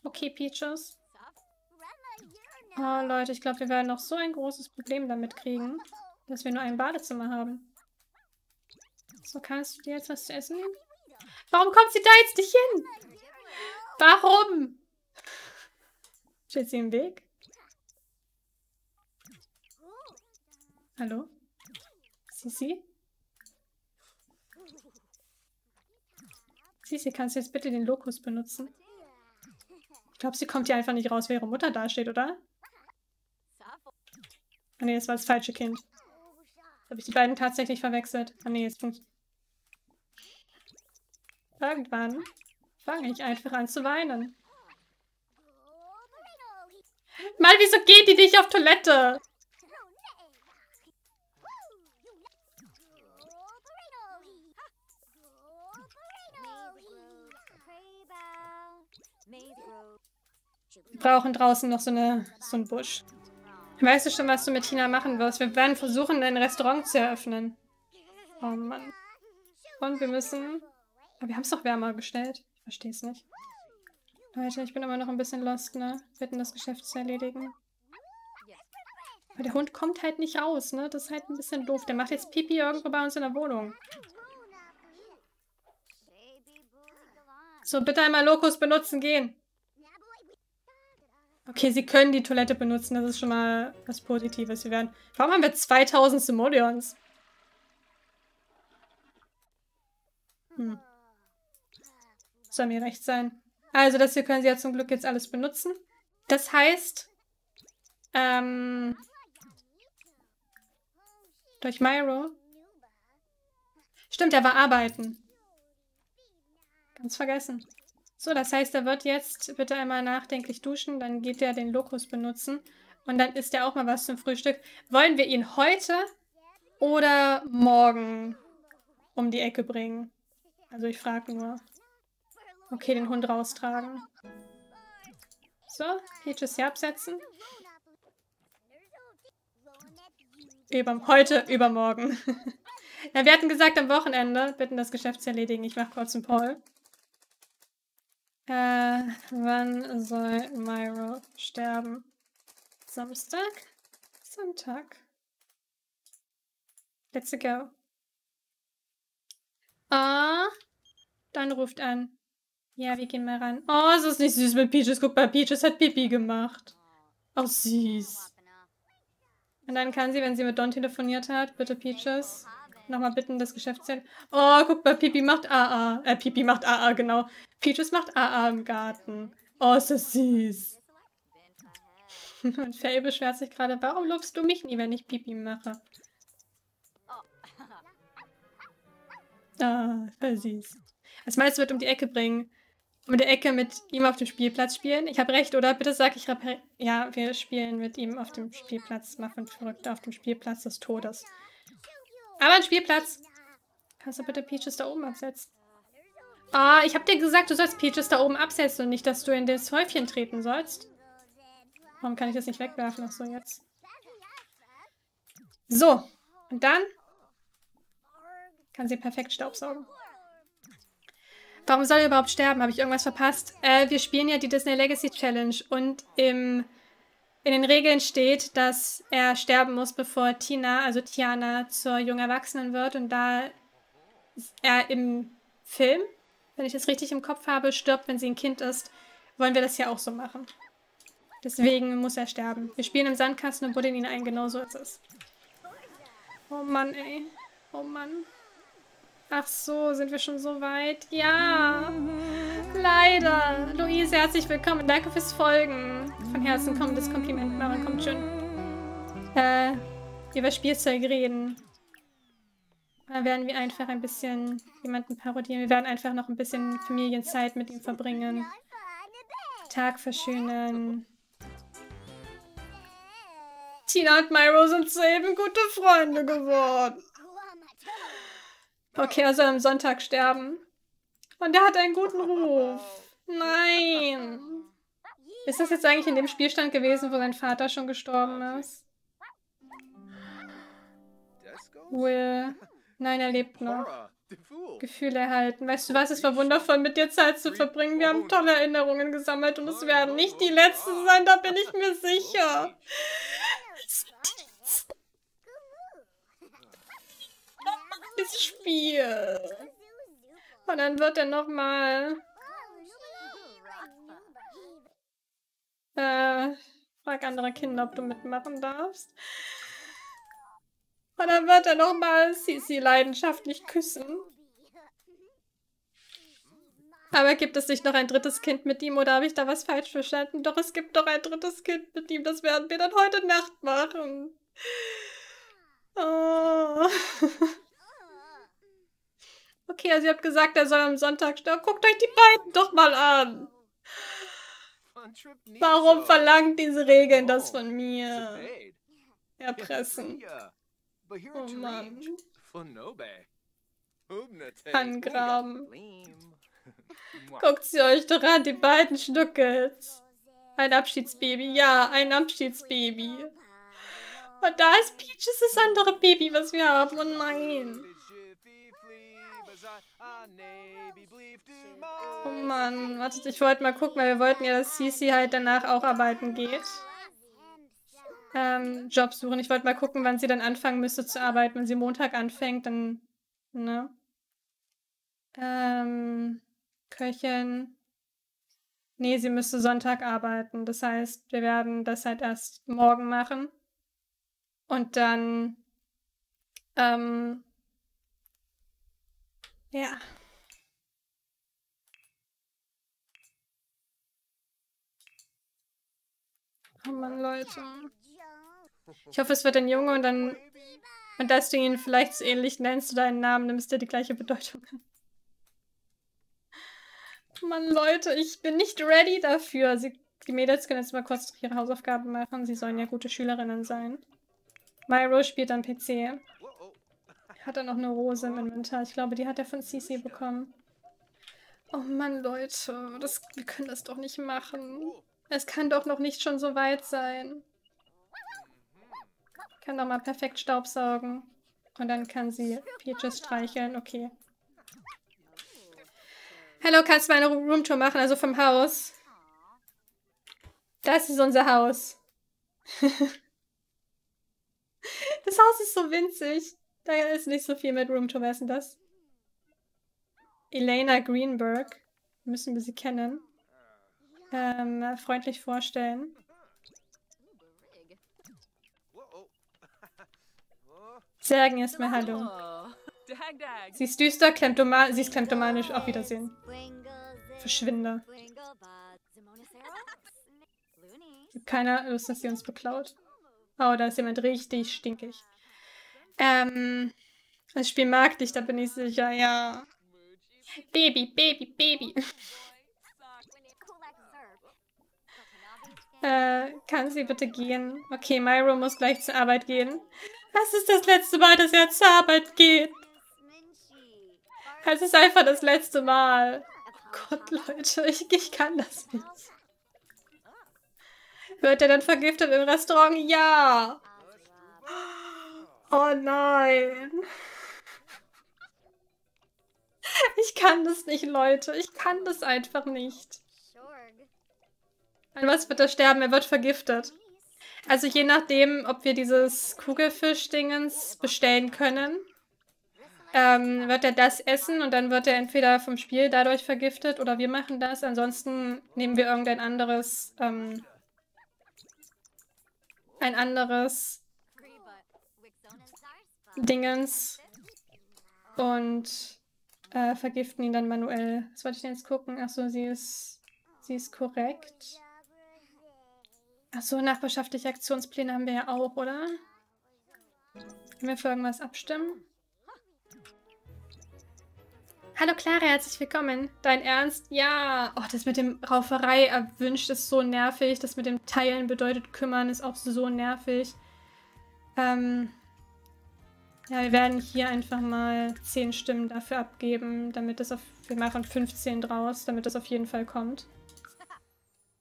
Okay, Peaches. Oh, Leute, ich glaube, wir werden noch so ein großes Problem damit kriegen, dass wir nur ein Badezimmer haben. So, kannst du dir jetzt was zu essen nehmen? Warum kommt sie da jetzt nicht hin? Warum? Steht sie im Weg? Hallo? Sisi? Sisi, kannst du jetzt bitte den Lokus benutzen? Ich glaube, sie kommt hier einfach nicht raus, weil ihre Mutter dasteht, oder? Ah ne, das war das falsche Kind. Habe ich die beiden tatsächlich verwechselt? Ah ne, jetzt funktioniert. Irgendwann fange ich einfach an zu weinen. Mal, wieso geht die nicht auf Toilette? Wir brauchen draußen noch so, eine, so einen Busch. Weißt du schon, was du mit Tina machen wirst? Wir werden versuchen, ein Restaurant zu eröffnen. Oh Mann. Und wir müssen... Aber wir haben es doch wärmer gestellt. Ich verstehe es nicht. Leute, ich bin immer noch ein bisschen lost, ne? Bitten, das Geschäft zu erledigen. Aber der Hund kommt halt nicht raus, ne? Das ist halt ein bisschen doof. Der macht jetzt Pipi irgendwo bei uns in der Wohnung. So, bitte einmal Lokus benutzen gehen. Okay, sie können die Toilette benutzen. Das ist schon mal was Positives. Wir werden... Warum haben wir 2000 Simoleons? Hm. Soll mir recht sein. Also, das hier können sie ja zum Glück jetzt alles benutzen. Das heißt, ähm, durch Myro. Stimmt, er war arbeiten. Ganz vergessen. So, das heißt, er wird jetzt bitte einmal nachdenklich duschen, dann geht er den Lokus benutzen und dann isst er auch mal was zum Frühstück. Wollen wir ihn heute oder morgen um die Ecke bringen. Also ich frage nur. Okay, den Hund raustragen. So, Peaches hier absetzen. Über, heute, übermorgen. [laughs] ja, wir hatten gesagt, am Wochenende bitten das Geschäft zu erledigen. Ich mache kurz einen Poll. Äh, wann soll Myro sterben? Samstag? Sonntag. Let's go. Ah, dann ruft an. Ja, wir gehen mal ran. Oh, es ist nicht süß mit Peaches. Guck mal, Peaches hat Pipi gemacht. Oh, süß. Und dann kann sie, wenn sie mit Don telefoniert hat, bitte Peaches, nochmal bitten, das Geschäft zu... Oh, guck mal, Pipi macht AA. Äh, Pipi macht AA, genau. Peaches macht AA im Garten. Oh, ist das süß. [laughs] Und Faye beschwert sich gerade, warum lobst du mich nie, wenn ich Pipi mache? Ah, voll süß. Was meinst du, wird um die Ecke bringen? Um die Ecke mit ihm auf dem Spielplatz spielen? Ich habe recht, oder? Bitte sag, ich habe Ja, wir spielen mit ihm auf dem Spielplatz. Machen verrückt auf dem Spielplatz des Todes. Aber ein Spielplatz. Kannst du bitte Peaches da oben absetzen? Ah, ich habe dir gesagt, du sollst Peaches da oben absetzen und nicht, dass du in das Häufchen treten sollst. Warum kann ich das nicht wegwerfen? Ach so, jetzt. So. Und dann kann sie perfekt staubsaugen. Warum soll er überhaupt sterben? Habe ich irgendwas verpasst? Äh, wir spielen ja die Disney Legacy Challenge und im, in den Regeln steht, dass er sterben muss, bevor Tina, also Tiana, zur jungen Erwachsenen wird. Und da er im Film, wenn ich das richtig im Kopf habe, stirbt, wenn sie ein Kind ist, wollen wir das ja auch so machen. Deswegen muss er sterben. Wir spielen im Sandkasten und buddeln ihn ein, genauso ist es. Oh Mann, ey. Oh Mann. Ach so, sind wir schon so weit? Ja, leider. Luise, herzlich willkommen. Danke fürs Folgen. Von Herzen kommt das Kompliment. Mara, kommt schon. Äh, über Spielzeug reden. Da werden wir einfach ein bisschen jemanden parodieren. Wir werden einfach noch ein bisschen Familienzeit mit ihm verbringen. Tag verschönern. Tina und Myro sind soeben gute Freunde geworden. Okay, er soll am Sonntag sterben. Und er hat einen guten Ruf. Nein. Ist das jetzt eigentlich in dem Spielstand gewesen, wo sein Vater schon gestorben ist? Will. Nein, er lebt noch. Gefühle erhalten. Weißt du was, es war wundervoll, mit dir Zeit zu verbringen. Wir haben tolle Erinnerungen gesammelt und es werden nicht die letzten sein, da bin ich mir sicher. Das Spiel. Und dann wird er nochmal... Äh, frag andere Kinder, ob du mitmachen darfst. Und dann wird er nochmal Sisi leidenschaftlich küssen. Aber gibt es nicht noch ein drittes Kind mit ihm oder habe ich da was falsch verstanden? Doch, es gibt doch ein drittes Kind mit ihm. Das werden wir dann heute Nacht machen. Oh. [laughs] Okay, also ihr habt gesagt, er soll am Sonntag sterben. Guckt euch die beiden doch mal an. Warum verlangt diese Regeln das von mir? Erpressen. Oh Mann. Angraben. [laughs] Guckt sie euch doch an, die beiden Schnuckels. Ein Abschiedsbaby, ja, ein Abschiedsbaby. Und da ist Peaches das andere Baby, was wir haben. Oh nein. Oh Mann, wartet, ich wollte mal gucken, weil wir wollten ja, dass Cici halt danach auch arbeiten geht. Ähm, Job suchen. Ich wollte mal gucken, wann sie dann anfangen müsste zu arbeiten. Wenn sie Montag anfängt, dann, ne? Ähm, Köchin. Nee, sie müsste Sonntag arbeiten. Das heißt, wir werden das halt erst morgen machen. Und dann, ähm, ja. Oh Mann, Leute. Ich hoffe, es wird ein Junge und dann. Und dass du ihn vielleicht so ähnlich nennst oder einen Namen nimmst, der die gleiche Bedeutung hat. Mann, Leute, ich bin nicht ready dafür. Sie, die Mädels können jetzt mal kurz ihre Hausaufgaben machen. Sie sollen ja gute Schülerinnen sein. Myro spielt am PC. Hat er noch eine Rose im Inventar? Ich glaube, die hat er von Cici bekommen. Oh Mann, Leute. Das, wir können das doch nicht machen. Es kann doch noch nicht schon so weit sein. Ich kann doch mal perfekt Staubsaugen. Und dann kann sie Peaches streicheln. Okay. Hallo, kannst du mal eine Roomtour machen? Also vom Haus. Das ist unser Haus. [laughs] das Haus ist so winzig. Da ist nicht so viel mit Roomtour. Wer ist denn das? Elena Greenberg. Müssen wir sie kennen. Ähm, freundlich vorstellen. Sagen erstmal Hallo. Sie ist düster, klemtoman sie ist kleptomanisch. Auf Wiedersehen. Verschwinde. Keiner Lust, dass sie uns beklaut. Oh, da ist jemand richtig stinkig. Ähm, das Spiel mag dich, da bin ich sicher, ja. Baby, Baby, Baby. [laughs] äh, kann sie bitte gehen? Okay, Myro muss gleich zur Arbeit gehen. Das ist das letzte Mal, dass er zur Arbeit geht. Es ist einfach das letzte Mal. Oh Gott, Leute, ich, ich kann das nicht. Wird er dann vergiftet im Restaurant? Ja. Oh nein. Ich kann das nicht, Leute. Ich kann das einfach nicht. An was wird er sterben? Er wird vergiftet. Also je nachdem, ob wir dieses Kugelfisch-Dingens bestellen können, ähm, wird er das essen und dann wird er entweder vom Spiel dadurch vergiftet oder wir machen das. Ansonsten nehmen wir irgendein anderes, ähm, ein anderes Dingens und äh, vergiften ihn dann manuell. Was wollte ich denn jetzt gucken? Achso, sie ist, sie ist korrekt. Achso, nachbarschaftliche Aktionspläne haben wir ja auch, oder? Können wir für irgendwas abstimmen? Hallo Clara, herzlich willkommen. Dein Ernst? Ja. Oh, das mit dem Rauferei erwünscht ist so nervig. Das mit dem Teilen bedeutet kümmern ist auch so nervig. Ähm, ja, wir werden hier einfach mal 10 Stimmen dafür abgeben, damit das auf... Wir machen 15 draus, damit das auf jeden Fall kommt.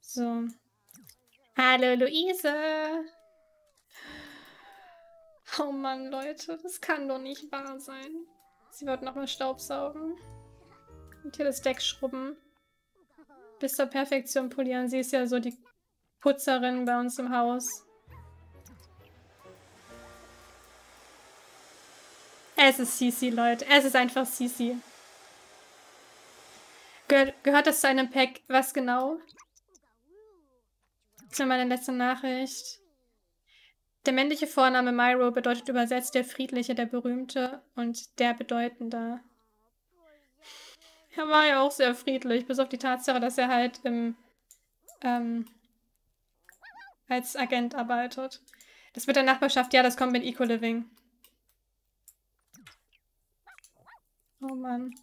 So. Hallo Luise! Oh Mann, Leute, das kann doch nicht wahr sein. Sie wird nochmal Staubsaugen. Und hier das Deck schrubben. Bis zur Perfektion polieren. Sie ist ja so die Putzerin bei uns im Haus. Es ist Sisi, Leute. Es ist einfach Sisi. Gehör, gehört das zu einem Pack? Was genau? Das ist meine letzte Nachricht. Der männliche Vorname Myro bedeutet übersetzt der Friedliche, der Berühmte und der Bedeutende. Er war ja auch sehr friedlich, bis auf die Tatsache, dass er halt im, ähm, als Agent arbeitet. Das mit der Nachbarschaft, ja, das kommt mit Eco-Living. Oh Mann.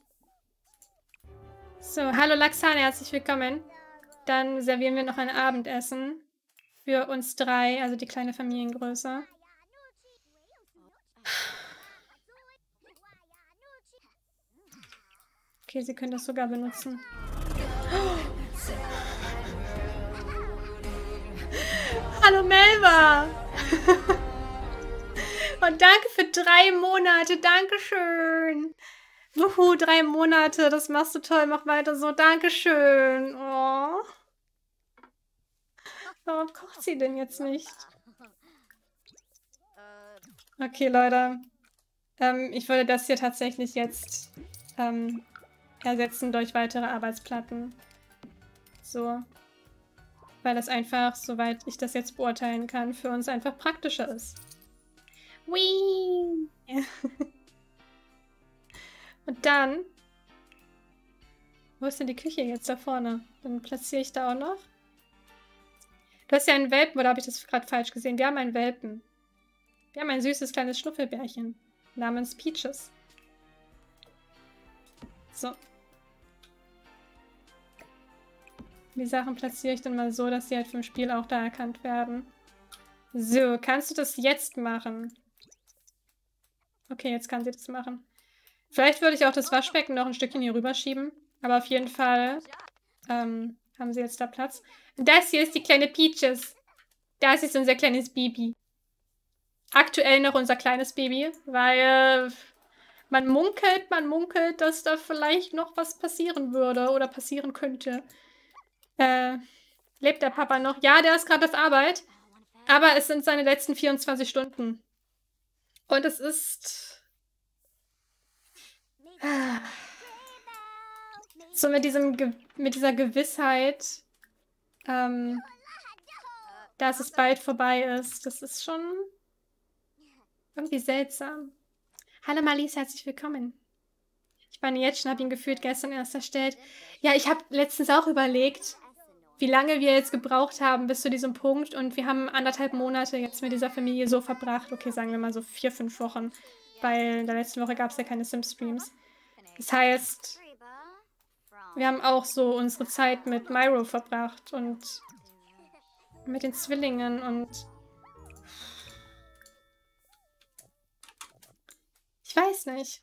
So, hallo Laxane, herzlich willkommen. Dann servieren wir noch ein Abendessen für uns drei, also die kleine Familiengröße. Okay, sie können das sogar benutzen. [gasps] Hallo Melva! [laughs] Und danke für drei Monate. Dankeschön. Wuhu, drei Monate. Das machst du toll. Mach weiter so. Dankeschön. Oh. Warum kocht sie denn jetzt nicht? Okay, Leute. Ähm, ich würde das hier tatsächlich jetzt ähm, ersetzen durch weitere Arbeitsplatten. So. Weil das einfach, soweit ich das jetzt beurteilen kann, für uns einfach praktischer ist. Whee! [laughs] Und dann... Wo ist denn die Küche jetzt da vorne? Dann platziere ich da auch noch. Du hast ja einen Welpen, oder habe ich das gerade falsch gesehen? Wir haben einen Welpen. Wir haben ein süßes kleines Schnuffelbärchen namens Peaches. So. Die Sachen platziere ich dann mal so, dass sie halt vom Spiel auch da erkannt werden. So, kannst du das jetzt machen? Okay, jetzt kann sie das machen. Vielleicht würde ich auch das Waschbecken noch ein Stückchen hier rüberschieben. Aber auf jeden Fall ähm, haben sie jetzt da Platz. Das hier ist die kleine Peaches. Das ist unser kleines Baby. Aktuell noch unser kleines Baby, weil man munkelt, man munkelt, dass da vielleicht noch was passieren würde oder passieren könnte. Äh, lebt der Papa noch? Ja, der ist gerade auf Arbeit. Aber es sind seine letzten 24 Stunden. Und es ist. So mit diesem Ge mit dieser Gewissheit, ähm, dass es bald vorbei ist. Das ist schon irgendwie seltsam. Hallo Marlies, herzlich willkommen. Ich meine jetzt schon, habe ihn gefühlt gestern erst erstellt. Ja, ich habe letztens auch überlegt, wie lange wir jetzt gebraucht haben bis zu diesem Punkt. Und wir haben anderthalb Monate jetzt mit dieser Familie so verbracht. Okay, sagen wir mal so vier, fünf Wochen. Weil in der letzten Woche gab es ja keine Sim-Streams. Das heißt, wir haben auch so unsere Zeit mit Myro verbracht und mit den Zwillingen und Ich weiß nicht.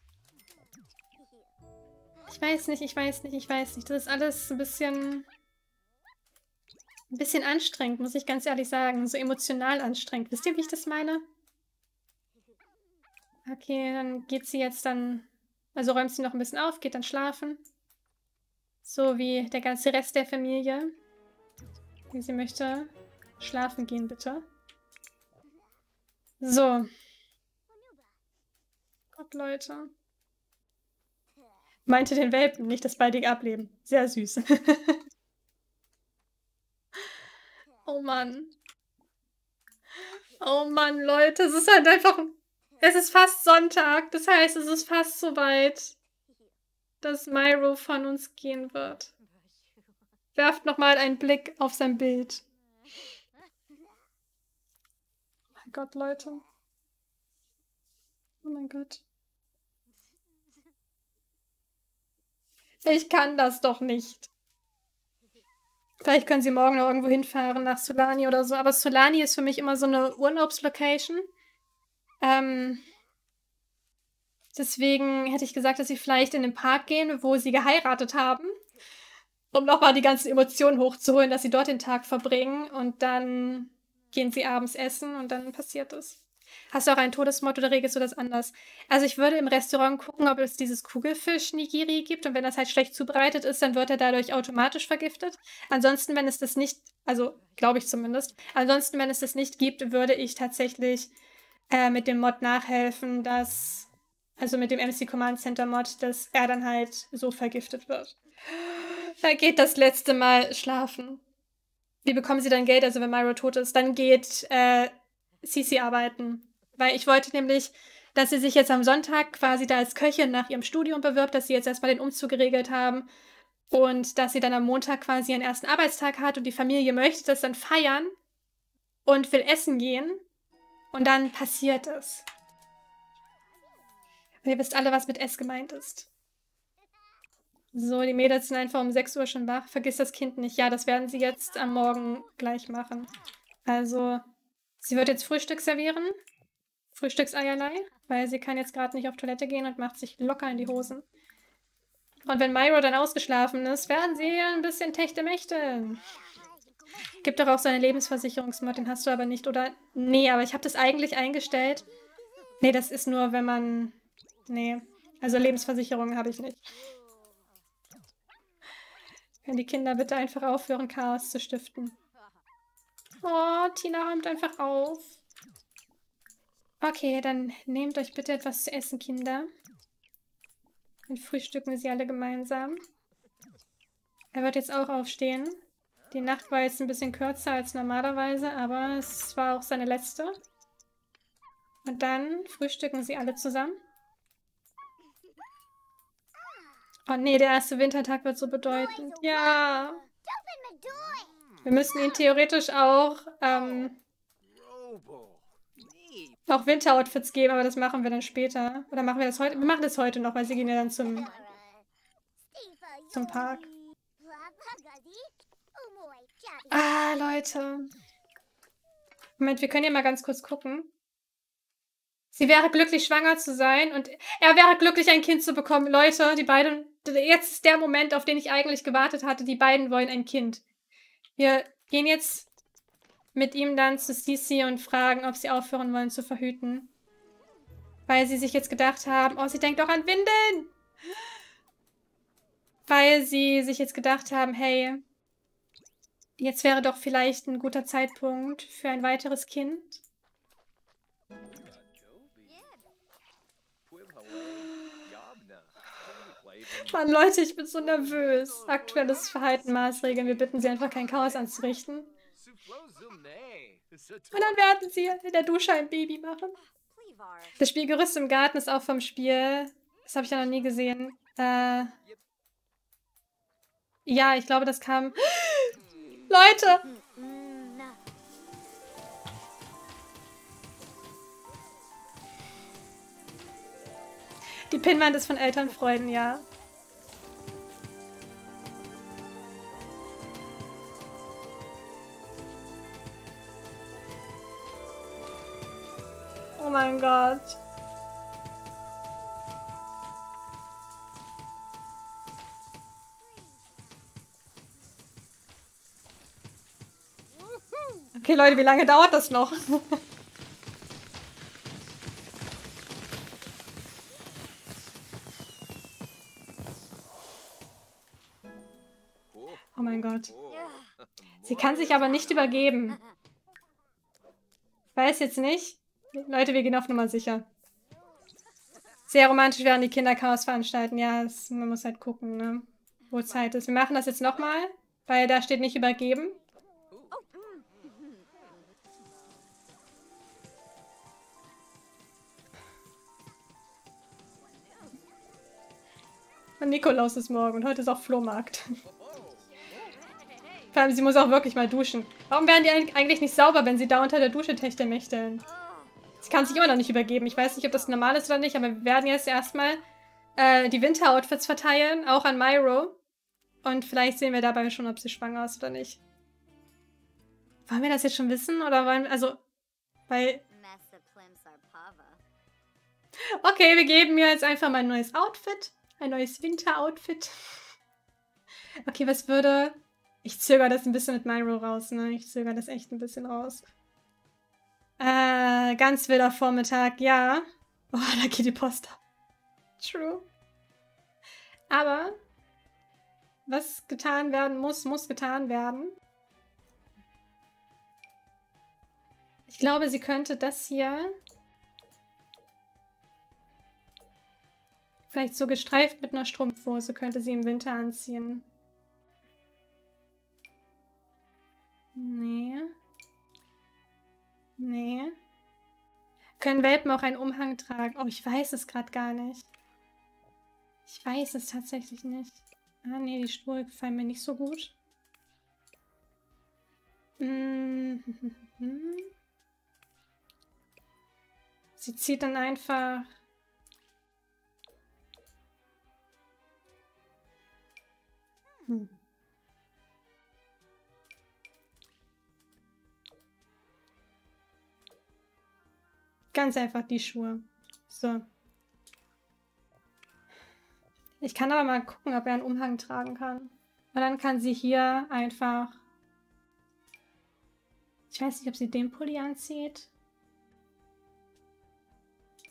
Ich weiß nicht, ich weiß nicht, ich weiß nicht. Das ist alles ein bisschen... Ein bisschen anstrengend, muss ich ganz ehrlich sagen. So emotional anstrengend. Wisst ihr, wie ich das meine? Okay, dann geht sie jetzt dann... Also räumt sie noch ein bisschen auf, geht dann schlafen. So wie der ganze Rest der Familie. Wie sie möchte. Schlafen gehen, bitte. So. Gott, Leute. Meinte den Welpen, nicht das baldige Ableben. Sehr süß. [laughs] oh Mann. Oh Mann, Leute, es ist halt einfach... Es ist fast Sonntag, das heißt, es ist fast so weit, dass Myro von uns gehen wird. Werft nochmal einen Blick auf sein Bild. Mein Gott, Leute. Oh mein Gott. Ich kann das doch nicht. Vielleicht können sie morgen noch irgendwo hinfahren, nach Solani oder so. Aber Solani ist für mich immer so eine Urlaubslocation. Ähm, deswegen hätte ich gesagt, dass sie vielleicht in den Park gehen, wo sie geheiratet haben. Um nochmal die ganzen Emotionen hochzuholen, dass sie dort den Tag verbringen. Und dann gehen sie abends essen und dann passiert es. Hast du auch ein Todesmord oder regelst du das anders? Also ich würde im Restaurant gucken, ob es dieses Kugelfisch-Nigiri gibt und wenn das halt schlecht zubereitet ist, dann wird er dadurch automatisch vergiftet. Ansonsten, wenn es das nicht, also glaube ich zumindest, ansonsten, wenn es das nicht gibt, würde ich tatsächlich äh, mit dem Mod nachhelfen, dass, also mit dem MC Command Center Mod, dass er dann halt so vergiftet wird. Da geht das letzte Mal schlafen. Wie bekommen sie dann Geld? Also wenn Myro tot ist, dann geht äh, Sisi arbeiten. Weil ich wollte nämlich, dass sie sich jetzt am Sonntag quasi da als Köchin nach ihrem Studium bewirbt, dass sie jetzt erstmal den Umzug geregelt haben und dass sie dann am Montag quasi ihren ersten Arbeitstag hat und die Familie möchte das dann feiern und will essen gehen. Und dann passiert es. Und ihr wisst alle, was mit S gemeint ist. So, die Mädels sind einfach um 6 Uhr schon wach. Vergiss das Kind nicht. Ja, das werden sie jetzt am Morgen gleich machen. Also, sie wird jetzt Frühstück servieren. Frühstückseierlei, weil sie kann jetzt gerade nicht auf Toilette gehen und macht sich locker in die Hosen. Und wenn Myro dann ausgeschlafen ist, werden sie ein bisschen Techte-Mächte. Gibt doch auch so eine Lebensversicherungsmod, den hast du aber nicht, oder? Nee, aber ich habe das eigentlich eingestellt. Nee, das ist nur, wenn man... Nee, also Lebensversicherung habe ich nicht. Können die Kinder bitte einfach aufhören, Chaos zu stiften? Oh, Tina räumt einfach auf. Okay, dann nehmt euch bitte etwas zu essen, Kinder. Dann frühstücken wir sie alle gemeinsam. Er wird jetzt auch aufstehen. Die Nacht war jetzt ein bisschen kürzer als normalerweise, aber es war auch seine letzte. Und dann frühstücken sie alle zusammen. Oh nee, der erste Wintertag wird so bedeutend. Ja. Wir müssen ihn theoretisch auch ähm, auch Winteroutfits geben, aber das machen wir dann später. Oder machen wir das heute? Wir machen das heute noch, weil sie gehen ja dann zum, zum Park. Ah, Leute. Moment, wir können ja mal ganz kurz gucken. Sie wäre glücklich, schwanger zu sein und er wäre glücklich, ein Kind zu bekommen. Leute, die beiden, jetzt ist der Moment, auf den ich eigentlich gewartet hatte. Die beiden wollen ein Kind. Wir gehen jetzt mit ihm dann zu Sisi und fragen, ob sie aufhören wollen zu verhüten. Weil sie sich jetzt gedacht haben, oh, sie denkt auch an Windeln. Weil sie sich jetzt gedacht haben, hey, jetzt wäre doch vielleicht ein guter Zeitpunkt für ein weiteres Kind. Mann, Leute, ich bin so nervös. Aktuelles Verhalten, Maßregeln. Wir bitten sie einfach kein Chaos anzurichten. Und dann werden sie in der Dusche ein Baby machen. Das Spielgerüst im Garten ist auch vom Spiel. Das habe ich ja noch nie gesehen. Äh ja, ich glaube, das kam... Leute! Die Pinnwand ist von Elternfreunden, ja. Oh mein Gott. Okay, Leute, wie lange dauert das noch? oh mein Gott. Sie kann sich aber nicht übergeben. Ich weiß jetzt nicht. Leute, wir gehen auf Nummer sicher. Sehr romantisch wären die Kinderchaos veranstalten. Ja, das, man muss halt gucken, ne? wo Zeit ist. Wir machen das jetzt nochmal, weil da steht nicht übergeben. Nikolaus ist morgen und heute ist auch Flohmarkt. Vor allem, sie muss auch wirklich mal duschen. Warum werden die eigentlich nicht sauber, wenn sie da unter der Dusche techtelmächteln? Sie kann sich immer noch nicht übergeben. Ich weiß nicht, ob das normal ist oder nicht, aber wir werden jetzt erstmal äh, die Winteroutfits verteilen, auch an Myro. Und vielleicht sehen wir dabei schon, ob sie schwanger ist oder nicht. Wollen wir das jetzt schon wissen? Oder wollen wir, also, weil... Okay, wir geben mir jetzt einfach mein neues Outfit. Ein neues Winteroutfit. [laughs] Okay, was würde... Ich zögere das ein bisschen mit Myro raus, ne? Ich zögere das echt ein bisschen raus. Äh, ganz wilder Vormittag, ja. Oh, [laughs] da geht die Post ab. True. Aber was getan werden muss, muss getan werden. Ich glaube, sie könnte das hier vielleicht so gestreift mit einer Strumpfhose könnte sie im Winter anziehen. Nee. Nee. Können Welpen auch einen Umhang tragen? Oh, ich weiß es gerade gar nicht. Ich weiß es tatsächlich nicht. Ah, nee, die Schuhe gefallen mir nicht so gut. Mm [laughs] Sie zieht dann einfach... Hm. Ganz einfach die Schuhe. So. Ich kann aber mal gucken, ob er einen Umhang tragen kann. Und dann kann sie hier einfach... Ich weiß nicht, ob sie den Pulli anzieht.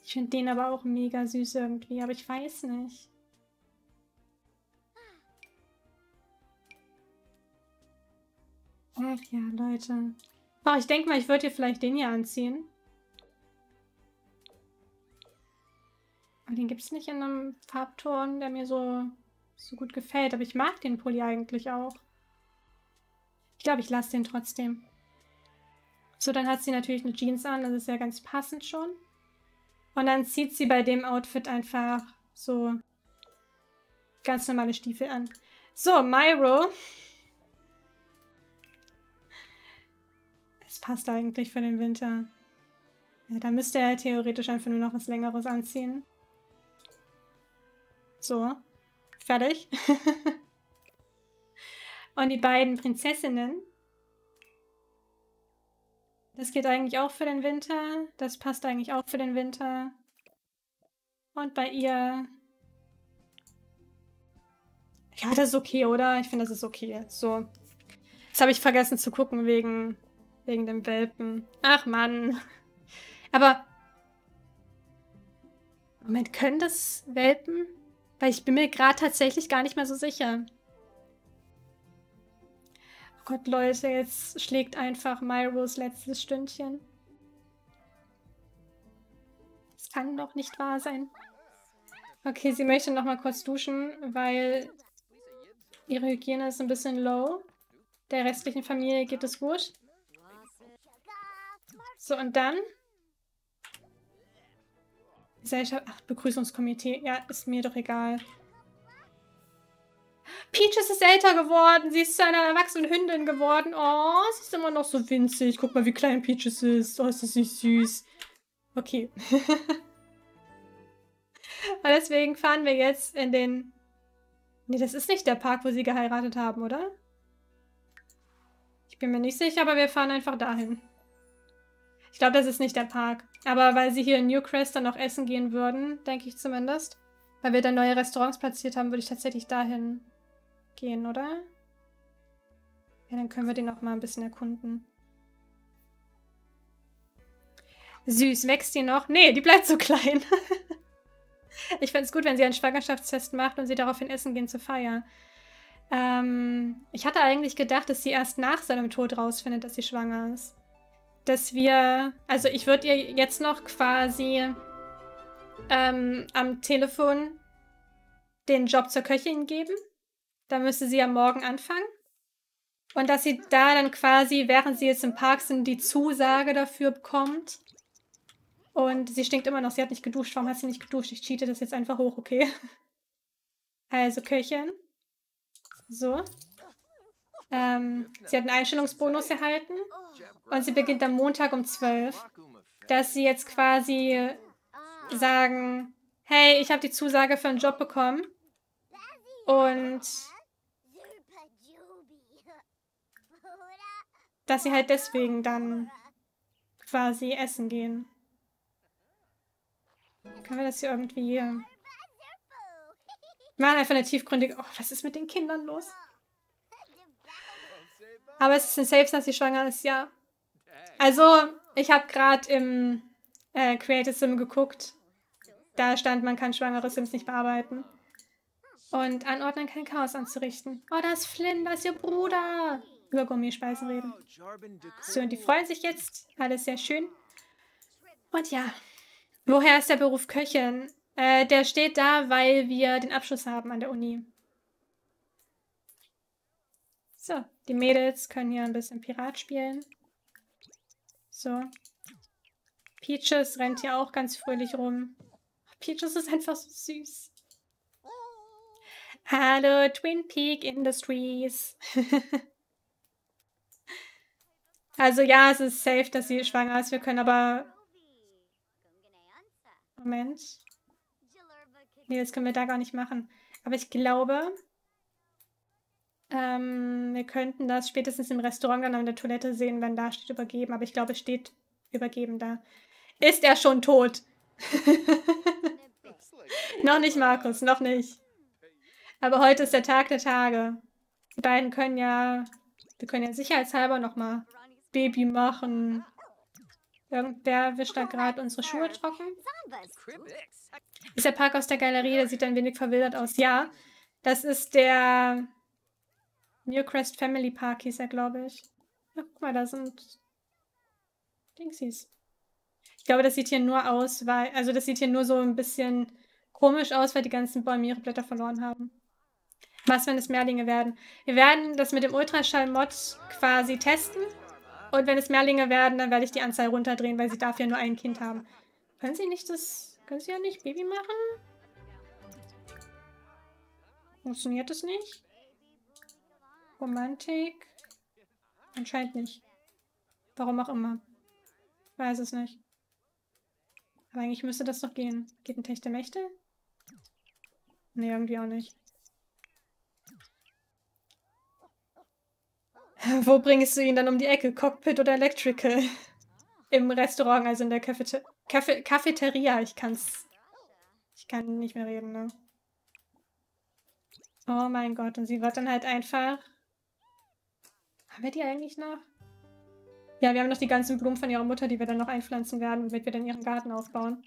Ich finde den aber auch mega süß irgendwie, aber ich weiß nicht. Ach ja, Leute. Oh, ich denke mal, ich würde hier vielleicht den hier anziehen. Aber den gibt es nicht in einem Farbton, der mir so, so gut gefällt. Aber ich mag den Pulli eigentlich auch. Ich glaube, ich lasse den trotzdem. So, dann hat sie natürlich eine Jeans an. Das ist ja ganz passend schon. Und dann zieht sie bei dem Outfit einfach so ganz normale Stiefel an. So, Myro. Passt eigentlich für den Winter. Ja, da müsste er theoretisch einfach nur noch was Längeres anziehen. So, fertig. [laughs] Und die beiden Prinzessinnen Das geht eigentlich auch für den Winter. Das passt eigentlich auch für den Winter. Und bei ihr... Ja, das ist okay, oder? Ich finde, das ist okay. So. Jetzt habe ich vergessen zu gucken wegen, wegen dem Welpen. Ach, Mann. Aber... Moment, können das Welpen? Weil ich bin mir gerade tatsächlich gar nicht mehr so sicher. Oh Gott, Leute, jetzt schlägt einfach Myros letztes Stündchen. Das kann doch nicht wahr sein. Okay, sie möchte noch mal kurz duschen, weil ihre Hygiene ist ein bisschen low. Der restlichen Familie geht es gut. So, und dann... Gesellschaft... Ach, Begrüßungskomitee. Ja, ist mir doch egal. Peaches ist älter geworden. Sie ist zu einer erwachsenen Hündin geworden. Oh, sie ist immer noch so winzig. Guck mal, wie klein Peaches ist. Oh, ist das nicht süß. Okay. [laughs] Und deswegen fahren wir jetzt in den... Nee, das ist nicht der Park, wo sie geheiratet haben, oder? Ich bin mir nicht sicher, aber wir fahren einfach dahin. Ich glaube, das ist nicht der Park. Aber weil sie hier in Newcrest dann noch essen gehen würden, denke ich zumindest. Weil wir da neue Restaurants platziert haben, würde ich tatsächlich dahin gehen, oder? Ja, dann können wir den auch mal ein bisschen erkunden. Süß, wächst die noch? Nee, die bleibt so klein. [laughs] ich fände es gut, wenn sie einen Schwangerschaftstest macht und sie daraufhin essen gehen zur Feier. Ähm, ich hatte eigentlich gedacht, dass sie erst nach seinem Tod rausfindet, dass sie schwanger ist. Dass wir, also ich würde ihr jetzt noch quasi ähm, am Telefon den Job zur Köchin geben da müsste sie am Morgen anfangen. Und dass sie da dann quasi, während sie jetzt im Park sind, die Zusage dafür bekommt. Und sie stinkt immer noch. Sie hat nicht geduscht. Warum hat sie nicht geduscht? Ich cheate das jetzt einfach hoch, okay? [laughs] Also Köchin. So. Ähm, sie hat einen Einstellungsbonus erhalten. Und sie beginnt am Montag um 12. Dass sie jetzt quasi sagen, hey, ich habe die Zusage für einen Job bekommen. Und dass sie halt deswegen dann quasi essen gehen. Können wir das hier irgendwie... Wir machen einfach eine tiefgründige... Oh, was ist mit den Kindern los? Aber es ist ein Safe, dass sie schwanger ist, ja. Also, ich habe gerade im äh, Creative Sim geguckt. Da stand, man kann schwangere Sims nicht bearbeiten. Und anordnen, kein Chaos anzurichten. Oh, da ist Flynn, da ist ihr Bruder über Gummispeisen reden. So, und die freuen sich jetzt. Alles sehr schön. Und ja, woher ist der Beruf Köchin? Äh, der steht da, weil wir den Abschluss haben an der Uni. So, die Mädels können hier ein bisschen Pirat spielen. So. Peaches rennt hier auch ganz fröhlich rum. Peaches ist einfach so süß. Hallo, Twin Peak Industries. [laughs] Also ja, es ist safe, dass sie schwanger ist. Wir können aber... Moment. Nee, das können wir da gar nicht machen. Aber ich glaube, ähm, wir könnten das spätestens im Restaurant dann an der Toilette sehen, wenn da steht übergeben. Aber ich glaube, es steht übergeben da. Ist er schon tot? [laughs] noch nicht, Markus, noch nicht. Aber heute ist der Tag der Tage. Die beiden können ja, wir können ja sicherheitshalber nochmal Baby machen. Irgendwer wischt da gerade unsere Schuhe trocken. Ist der Park aus der Galerie, der sieht ein wenig verwildert aus. Ja, das ist der Newcrest Family Park, hieß er, glaube ich. Ja, guck mal, da sind Dingsies. Ich glaube, das sieht hier nur aus, weil, also das sieht hier nur so ein bisschen komisch aus, weil die ganzen Bäume ihre Blätter verloren haben. Was, wenn es Mehrlinge werden? Wir werden das mit dem Ultraschall-Mod quasi testen. Und wenn es Mehrlinge werden, dann werde ich die Anzahl runterdrehen, weil sie darf ja nur ein Kind haben. Können sie nicht das... Können sie ja nicht Baby machen? Funktioniert das nicht? Romantik? Anscheinend nicht. Warum auch immer. Weiß es nicht. Aber eigentlich müsste das doch gehen. Geht ein Tech der Mächte? Nee, irgendwie auch nicht. Wo bringst du ihn dann um die Ecke? Cockpit oder Electrical? im Restaurant, also in der Cafete Café Cafeteria. Ich kann's. Ich kann nicht mehr reden, ne? Oh mein Gott, und sie wird dann halt einfach. Haben wir die eigentlich noch? Ja, wir haben noch die ganzen Blumen von ihrer Mutter, die wir dann noch einpflanzen werden, damit wir dann ihren Garten aufbauen.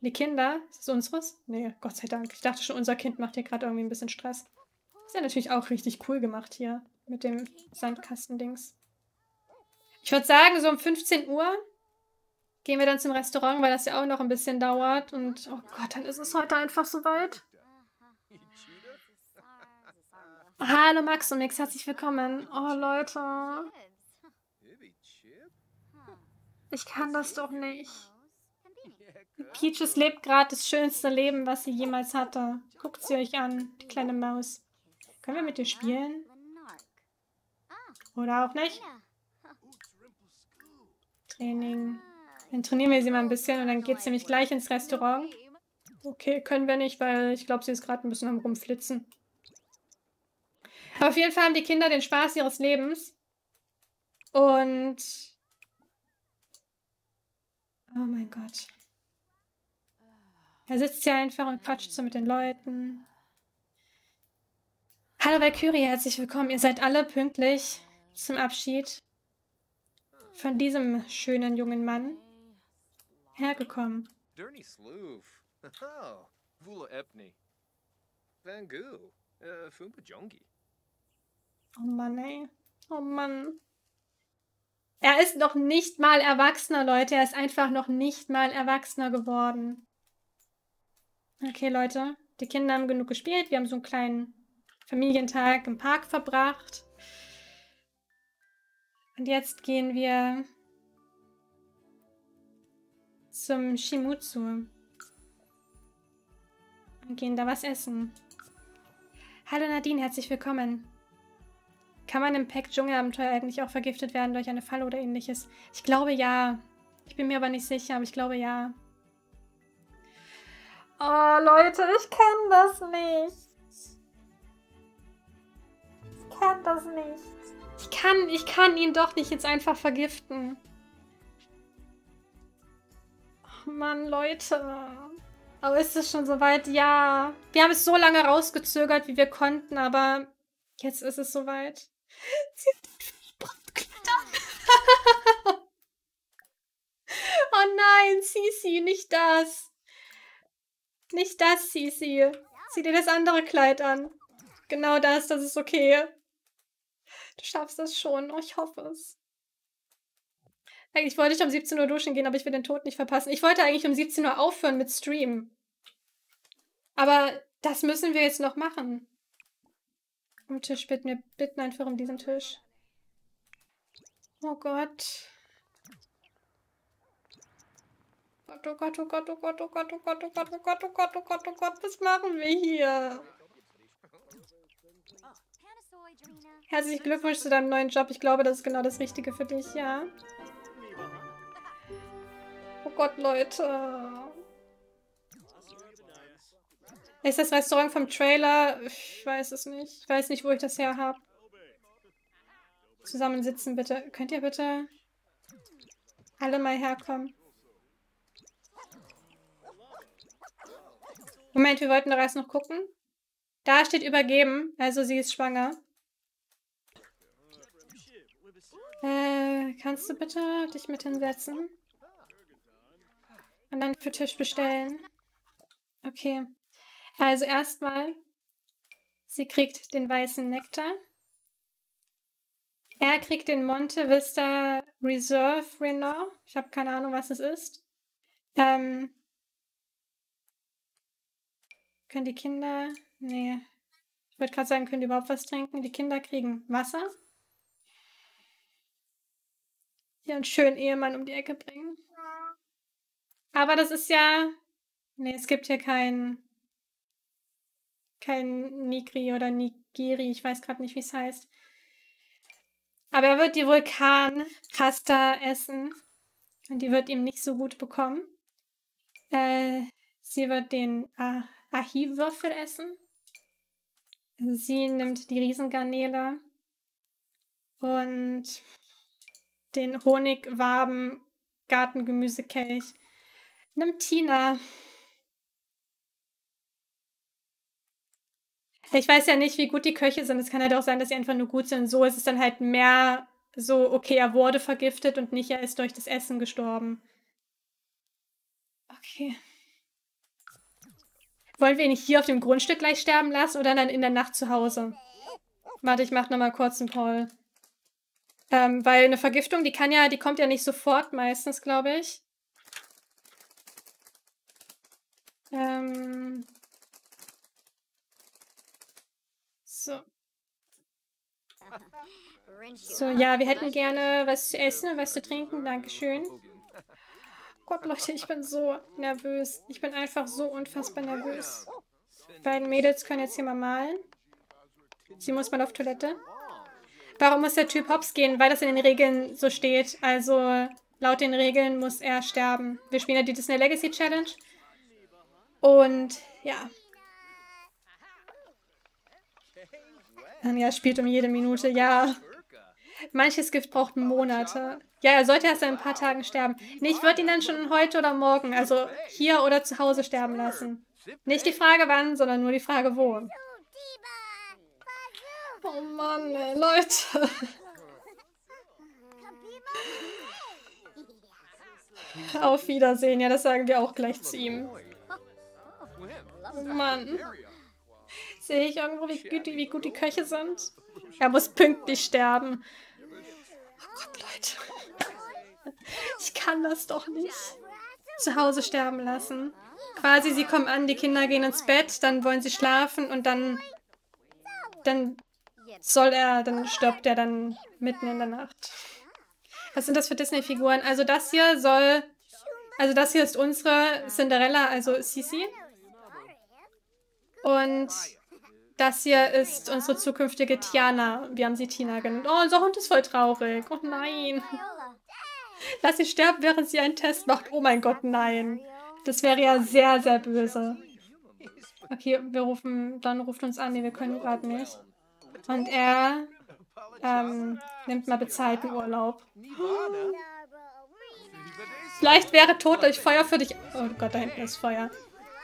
Die Kinder, ist das unseres? Nee, Gott sei Dank. Ich dachte schon, unser Kind macht hier gerade irgendwie ein bisschen Stress. Ist ja natürlich auch richtig cool gemacht hier mit dem Sandkastendings. Ich würde sagen, so um 15 Uhr gehen wir dann zum Restaurant, weil das ja auch noch ein bisschen dauert. Und oh Gott, dann ist es heute einfach soweit. Hallo Max und Mix, herzlich willkommen. Oh Leute. Ich kann das doch nicht. Peaches lebt gerade das schönste Leben, was sie jemals hatte. Guckt sie euch an, die kleine Maus. Können wir mit ihr spielen? Oder auch nicht? Training. Dann trainieren wir sie mal ein bisschen und dann geht sie nämlich gleich ins Restaurant. Okay, können wir nicht, weil ich glaube, sie ist gerade ein bisschen am rumflitzen. Auf jeden Fall haben die Kinder den Spaß ihres Lebens. Und... Oh mein Gott. Er sitzt hier einfach und quatscht so mit den Leuten. Hallo Valkyrie, herzlich willkommen. Ihr seid alle pünktlich zum Abschied von diesem schönen jungen Mann hergekommen.
Dirty Sloof. [laughs] Oh, Vula Epney. Van Goo. Uh, Fumba Jongi.
Oh Mann, ey. Oh Mann. Er ist noch nicht mal Erwachsener, Leute. Er ist einfach noch nicht mal Erwachsener geworden. Okay, Leute. Die Kinder haben genug gespielt. Wir haben so einen kleinen Familientag im Park verbracht. Und jetzt gehen wir zum Shimutsu. Und gehen da was essen. Hallo Nadine, herzlich willkommen. Kann man im Pack Dschungelabenteuer eigentlich auch vergiftet werden durch eine Falle oder ähnliches? Ich glaube ja. Ich bin mir aber nicht sicher, aber ich glaube ja. Oh, Leute, ich kenne das nicht. Ich kann das nicht. Ich kann, ich kann ihn doch nicht jetzt einfach vergiften. Oh Mann, Leute. Aber ist es schon soweit? Ja. Wir haben es so lange rausgezögert, wie wir konnten, aber jetzt ist es soweit. Sie hat den Brandkleid an. oh nein, Sisi, nicht das. Nicht das, Sisi. Zieh dir das andere Kleid an. Genau das, das ist okay. Du schaffst das schon. Oh, ich hoffe es. Eigentlich wollte ich um 17 Uhr duschen gehen, aber ich will den Tod nicht verpassen. Ich wollte eigentlich um 17 Uhr aufhören mit Stream. Aber das müssen wir jetzt noch machen. Um Tisch bitten wir bitten einfach um diesen Tisch. Oh Gott. Gott, oh Gott, oh Gott, oh Gott, oh Gott, oh Gott, oh Gott, oh Gott, oh Gott, oh Gott, oh Gott, was machen wir hier? Herzlichen Glückwunsch zu deinem neuen Job. Ich glaube, das ist genau das Richtige für dich, ja. Oh Gott, Leute. Ist das Restaurant vom Trailer? Ich weiß es nicht. Ich weiß nicht, wo ich das her habe. Zusammensitzen, bitte. Könnt ihr bitte alle mal herkommen? Moment, wir wollten doch erst noch gucken. Da steht übergeben, also sie ist schwanger. Äh, kannst du bitte dich mit hinsetzen? Und dann für Tisch bestellen. Okay. Also erstmal, sie kriegt den weißen Nektar. Er kriegt den Monte Vista Reserve Renault. Ich habe keine Ahnung, was es ist. Ähm, können die Kinder. Nee. Ich würde gerade sagen, können die überhaupt was trinken? Die Kinder kriegen Wasser. Hier einen schönen Ehemann um die Ecke bringen. Aber das ist ja. Nee, es gibt hier kein. Kein Nigri oder Nigiri. Ich weiß gerade nicht, wie es heißt. Aber er wird die Vulkan-Pasta essen. Und die wird ihm nicht so gut bekommen. Äh, sie wird den ah, Ahi-Würfel essen. Sie nimmt die Riesengarnele und den Honigwaben Gartengemüsekelch. Nimm Tina. Ich weiß ja nicht, wie gut die Köche sind. Es kann halt auch sein, dass sie einfach nur gut sind. So ist es dann halt mehr so, okay, er wurde vergiftet und nicht, er ist durch das Essen gestorben. Okay. Wollen wir ihn nicht hier auf dem Grundstück gleich sterben lassen oder dann in der Nacht zu Hause? Warte, ich mach nochmal kurz einen Call. Ähm, weil eine Vergiftung, die kann ja, die kommt ja nicht sofort meistens, glaube ich. Ähm. So. So, ja, wir hätten gerne was zu essen und was zu trinken. Dankeschön. Gott, Leute, ich bin so nervös. Ich bin einfach so unfassbar nervös. Die beiden Mädels können jetzt hier mal malen. Sie muss mal auf Toilette. Warum muss der Typ hops gehen? Weil das in den Regeln so steht. Also laut den Regeln muss er sterben. Wir spielen ja die Disney Legacy Challenge. Und ja. Ja, spielt um jede Minute. Ja. Manches Gift braucht Monate. Ja, er sollte erst in ein paar Tagen sterben. Nee, ich würde ihn dann schon heute oder morgen, also hier oder zu Hause sterben lassen. Nicht die Frage wann, sondern nur die Frage wo. Oh Mann, ey, Leute. Auf Wiedersehen, ja, das sagen wir auch gleich zu ihm. Oh Mann. Sehe ich irgendwo, wie gut, wie gut die Köche sind? Er muss pünktlich sterben. Gott, Leute. [laughs] Ich kann das doch nicht. Zu Hause sterben lassen. Quasi, sie kommen an, die Kinder gehen ins Bett, dann wollen sie schlafen und dann, dann soll er, dann stirbt er dann mitten in der Nacht. Was sind das für Disney-Figuren? Also das hier soll, also das hier ist unsere Cinderella, also Sisi. Und das hier ist unsere zukünftige Tiana. Wir haben sie Tina genannt. Oh, unser Hund ist voll traurig. Oh nein. Lass sie sterben, während sie einen Test macht. Oh mein Gott, nein. Das wäre ja sehr, sehr böse. Okay, wir rufen, dann ruft uns an. Nee, wir können gerade nicht. Und er ähm, nimmt mal bezahlten Urlaub. Vielleicht wäre Tod durch Feuer für dich... Oh Gott, da hinten ist Feuer.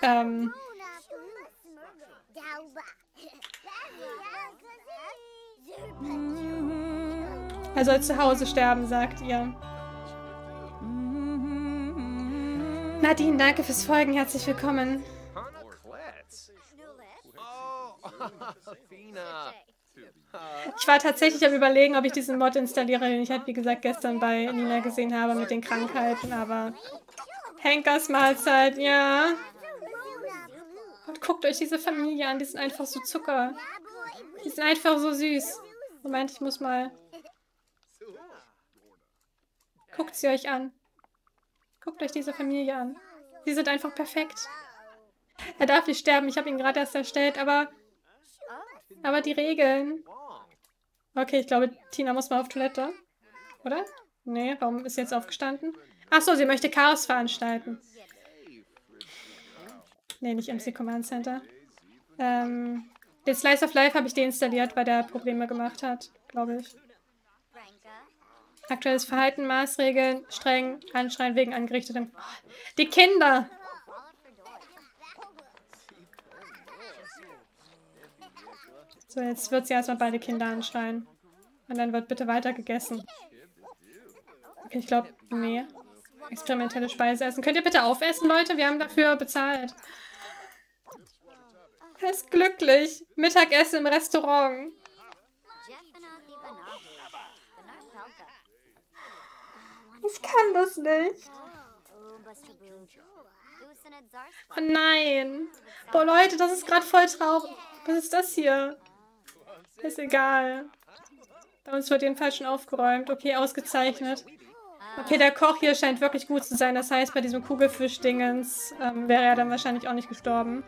Ähm, Er soll zu Hause sterben, sagt ihr. Nadine, danke fürs Folgen. Herzlich willkommen. Ich war tatsächlich am überlegen, ob ich diesen Mod installiere, den ich halt, wie gesagt, gestern bei Nina gesehen habe mit den Krankheiten, aber... Henkers Mahlzeit, ja. Und guckt euch diese Familie an, die sind einfach so Zucker. Die sind einfach so süß. Moment, ich muss mal Guckt sie euch an. Guckt euch diese Familie an. Sie sind einfach perfekt. Er darf nicht sterben. Ich habe ihn gerade erst erstellt, aber... Aber die Regeln... Okay, ich glaube, Tina muss mal auf Toilette. Oder? Nee, warum ist sie jetzt aufgestanden? Achso, sie möchte Chaos veranstalten. Nee, nicht MC Command Center. Ähm, den Slice of Life habe ich deinstalliert, weil der Probleme gemacht hat, glaube ich. Aktuelles Verhalten, Maßregeln, streng, anschreien wegen angerichtetem. Die Kinder! So, jetzt wird sie erstmal beide Kinder anschreien. Und dann wird bitte weiter gegessen. Okay, ich glaube, nee. Experimentelle Speise essen. Könnt ihr bitte aufessen, Leute? Wir haben dafür bezahlt. Er ist glücklich. Mittagessen im Restaurant. Ich kann das nicht. Oh nein. Boah, Leute, das ist gerade voll traurig. Was ist das hier? Ist egal. Bei uns wird jedenfalls schon aufgeräumt. Okay, ausgezeichnet. Okay, der Koch hier scheint wirklich gut zu sein. Das heißt, bei diesem Kugelfisch-Dingens ähm, wäre er dann wahrscheinlich auch nicht gestorben.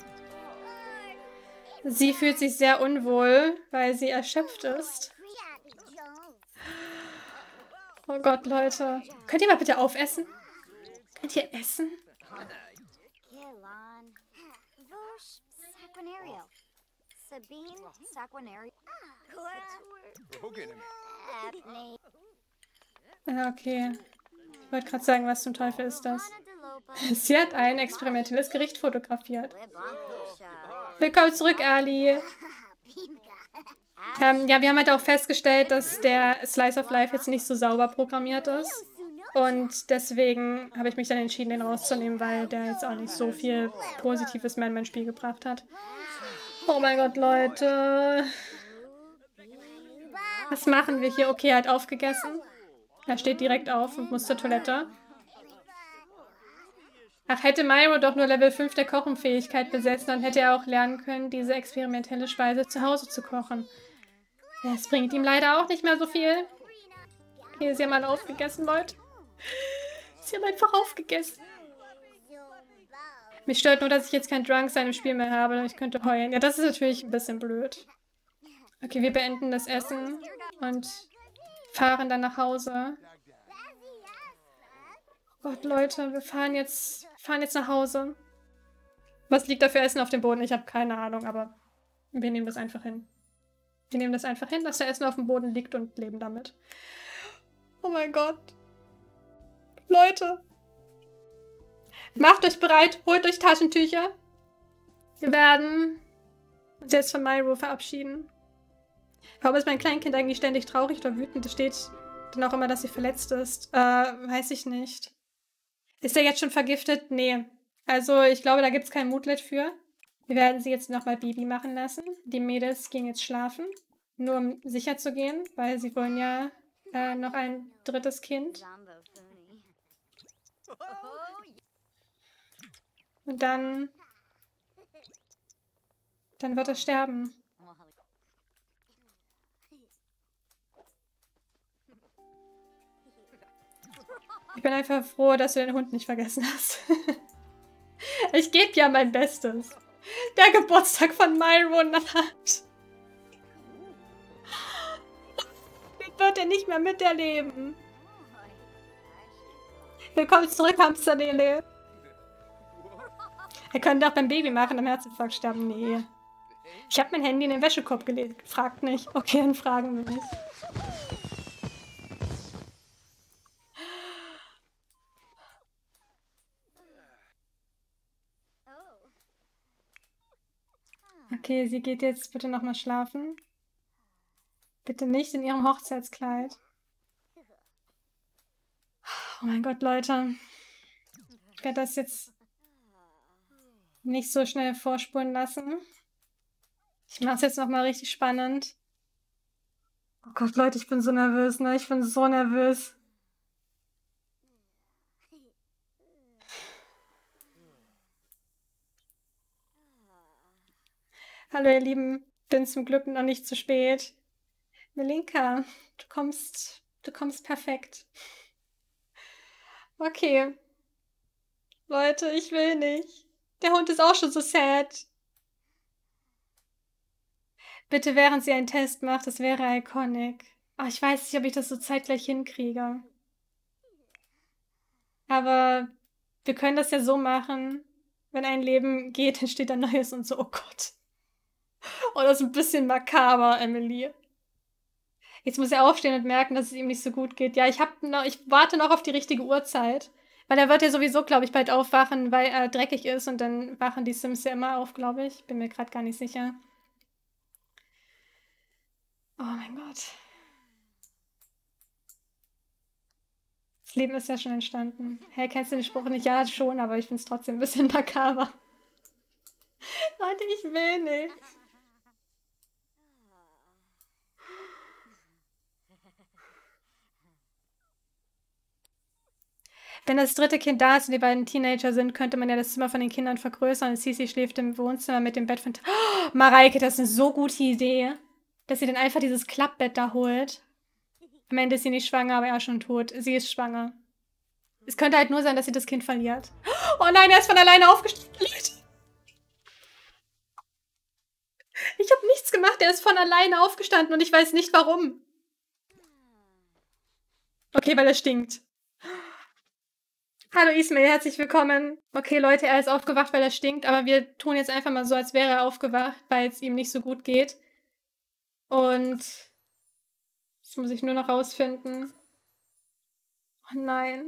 Sie fühlt sich sehr unwohl, weil sie erschöpft ist. Oh Gott, Leute. Könnt ihr mal bitte aufessen? Könnt ihr essen? Okay. Ich wollte gerade sagen, was zum Teufel ist das? [laughs] Sie hat ein experimentelles Gericht fotografiert. Willkommen zurück, Ali. Ähm, ja, wir haben halt auch festgestellt, dass der Slice of Life jetzt nicht so sauber programmiert ist. Und deswegen habe ich mich dann entschieden, den rauszunehmen, weil der jetzt auch nicht so viel Positives in mein Spiel gebracht hat. Oh mein Gott, Leute. Was machen wir hier? Okay, er hat aufgegessen. Er steht direkt auf und muss zur Toilette. Ach, hätte Myro doch nur Level 5 der Kochenfähigkeit besessen, dann hätte er auch lernen können, diese experimentelle Speise zu Hause zu kochen. Das bringt ihm leider auch nicht mehr so viel. Okay, sie haben alle aufgegessen, Leute. Sie haben einfach aufgegessen. Mich stört nur, dass ich jetzt kein Drunk sein im Spiel mehr habe. Ich könnte heulen. Ja, das ist natürlich ein bisschen blöd. Okay, wir beenden das Essen und fahren dann nach Hause. Oh Gott, Leute, wir fahren jetzt fahren jetzt nach Hause. Was liegt da für Essen auf dem Boden? Ich habe keine Ahnung, aber wir nehmen das einfach hin. Wir nehmen das einfach hin, dass da Essen auf dem Boden liegt und leben damit. Oh mein Gott. Leute. Macht euch bereit, holt euch Taschentücher. Wir werden uns jetzt von Myro verabschieden. Warum ist mein Kleinkind eigentlich ständig traurig oder wütend? Es steht dann auch immer, dass sie verletzt ist. Äh, weiß ich nicht. Ist er jetzt schon vergiftet? Nee. Also ich glaube, da gibt es kein Moodlet für. Wir werden sie jetzt nochmal Bibi machen lassen. Die Mädels gehen jetzt schlafen. Nur um sicher zu gehen, weil sie wollen ja äh, noch ein drittes Kind. Und dann... Dann wird er sterben. Ich bin einfach froh, dass du den Hund nicht vergessen hast. [laughs] ich gebe ja mein Bestes. Der Geburtstag von Myron hat. [laughs] Wird er nicht mehr miterleben. Willkommen zurück, Hamsternele. Er könnte auch beim Baby machen, am Herzinfarkt sterben. Nee. Ich habe mein Handy in den Wäschekorb gelegt. Fragt nicht. Okay, dann fragen wir nicht. Okay, sie geht jetzt bitte nochmal schlafen. Bitte nicht in ihrem Hochzeitskleid. Oh mein Gott, Leute. Ich werde das jetzt nicht so schnell vorspulen lassen. Ich mache es jetzt nochmal richtig spannend. Oh Gott, Leute, ich bin so nervös, ne? Ich bin so nervös. Hallo ihr Lieben, bin zum Glück noch nicht zu spät. Melinka, du kommst, du kommst perfekt. Okay. Leute, ich will nicht. Der Hund ist auch schon so sad. Bitte, während sie einen Test macht, das wäre iconic. Oh, ich weiß nicht, ob ich das so zeitgleich hinkriege. Aber wir können das ja so machen. Wenn ein Leben geht, [laughs] entsteht ein neues und so. Oh Gott. Oh, das ist ein bisschen makaber, Emily. Jetzt muss er aufstehen und merken, dass es ihm nicht so gut geht. Ja, ich hab noch, ich warte noch auf die richtige Uhrzeit. Weil er wird ja sowieso, glaube ich, bald aufwachen, weil er dreckig ist und dann wachen die Sims ja immer auf, glaube ich. Bin mir gerade gar nicht sicher. Oh mein Gott. Das Leben ist ja schon entstanden. Hey, kennst du den Spruch nicht? Ja, schon, aber ich finde es trotzdem ein bisschen [laughs] makaber. Leute, ich will nicht. Wenn das dritte Kind da ist und die beiden Teenager sind, könnte man ja das Zimmer von den Kindern vergrößern und Sisi schläft im Wohnzimmer mit dem Bett von... Oh, Mareike, das ist eine so gute Idee, dass sie dann einfach dieses Klappbett da holt. Am Ende ist sie nicht schwanger, aber er ist schon tot. Sie ist schwanger. Es könnte halt nur sein, dass sie das Kind verliert. Oh nein, er ist von alleine aufgestanden. Ich habe nichts gemacht, er ist von alleine aufgestanden und ich weiß nicht warum. Okay, weil er stinkt. Hallo Ismail, herzlich willkommen. Okay, Leute, er ist aufgewacht, weil er stinkt, aber wir tun jetzt einfach mal so, als wäre er aufgewacht, weil es ihm nicht so gut geht. Und das muss ich nur noch rausfinden. Oh nein.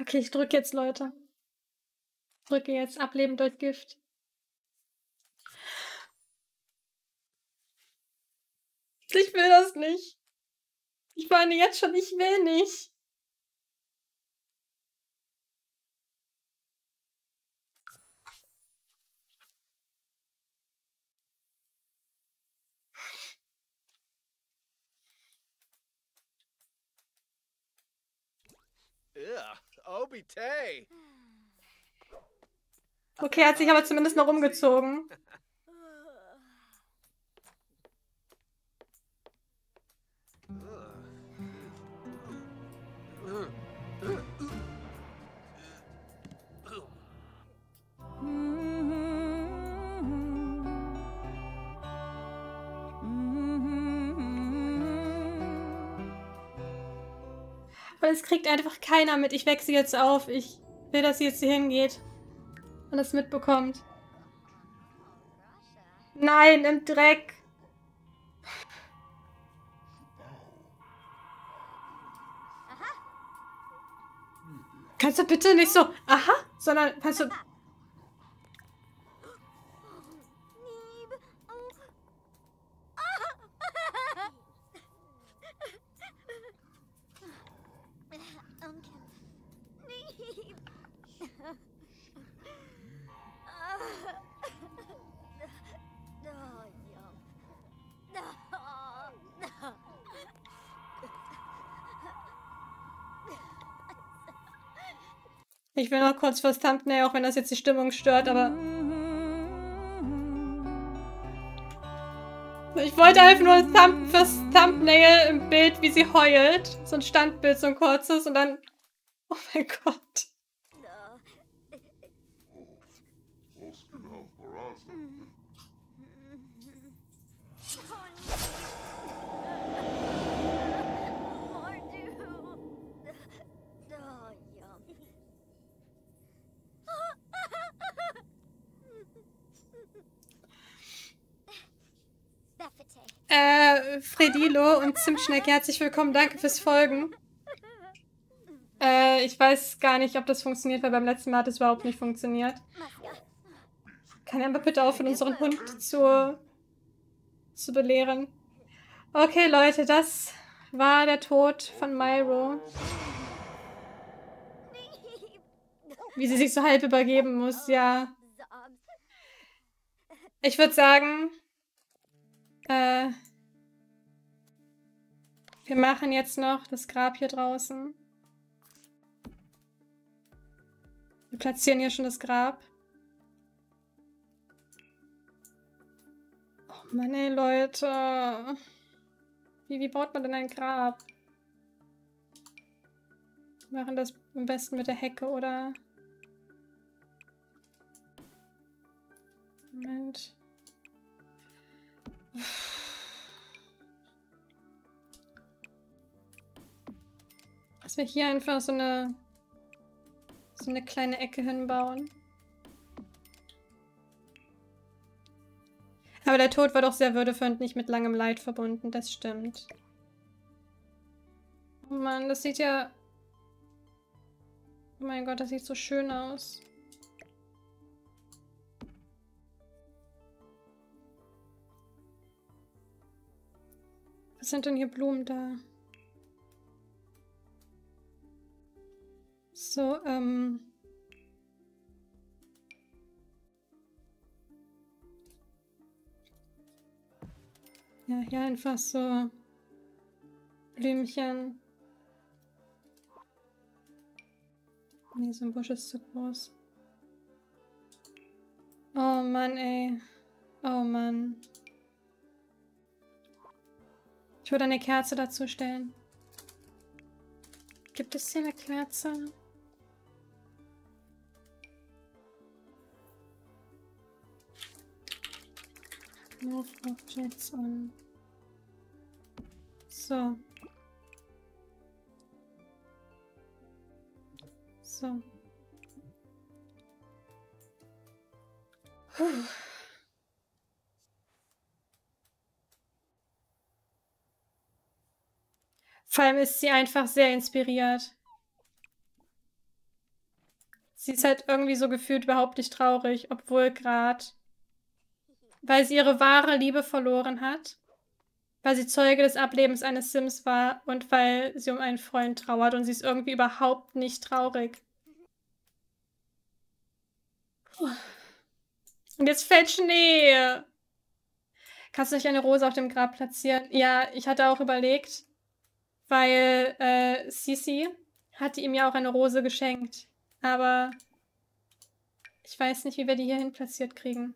Okay, ich drücke jetzt, Leute. Drücke jetzt Ableben durch Gift. Ich will das nicht. Ich meine jetzt schon, ich will nicht. Okay, er hat sich aber zumindest noch umgezogen. Kriegt einfach keiner mit. Ich wechsle jetzt auf. Ich will, dass sie jetzt hier hingeht. Und es mitbekommt. Nein, im Dreck. Kannst du bitte nicht so, aha, sondern kannst du Ich will noch kurz fürs Thumbnail, auch wenn das jetzt die Stimmung stört, aber... Ich wollte einfach nur Thumb fürs Thumbnail im Bild, wie sie heult. So ein Standbild, so ein kurzes und dann... Oh mein Gott. Äh, Fredilo und Zimtschnecke, herzlich willkommen. Danke fürs Folgen. Äh, ich weiß gar nicht, ob das funktioniert, weil beim letzten Mal hat es überhaupt nicht funktioniert. Kann er aber bitte aufhören, unseren Hund zu, zu belehren? Okay, Leute, das war der Tod von Myro. Wie sie sich so halb übergeben muss, ja. Ich würde sagen, äh, wir machen jetzt noch das Grab hier draußen. Wir platzieren hier schon das Grab. Oh Mann, ey, Leute. Wie, wie baut man denn ein Grab? Wir machen das am besten mit der Hecke, oder? Moment. Wir hier einfach so eine so eine kleine Ecke hinbauen. Aber der Tod war doch sehr würdevoll nicht mit langem Leid verbunden, das stimmt. Oh Mann, das sieht ja... Oh mein Gott, das sieht so schön aus. Was sind denn hier Blumen da? So, ähm... Ja, hier einfach so Blümchen. Nee, so ein Busch ist zu groß. Oh Mann, ey. Oh Mann. Ich würde eine Kerze dazu stellen. Gibt es hier eine Kerze? Move on. So. So. Puh. Vor allem ist sie einfach sehr inspiriert. Sie ist halt irgendwie so gefühlt überhaupt nicht traurig, obwohl gerade, weil sie ihre wahre Liebe verloren hat, weil sie Zeuge des Ablebens eines Sims war und weil sie um einen Freund trauert und sie ist irgendwie überhaupt nicht traurig. Und jetzt fällt Schnee. Kannst du nicht eine Rose auf dem Grab platzieren? Ja, ich hatte auch überlegt, weil äh, Sisi hatte ihm ja auch eine Rose geschenkt. Aber ich weiß nicht, wie wir die hierhin platziert kriegen.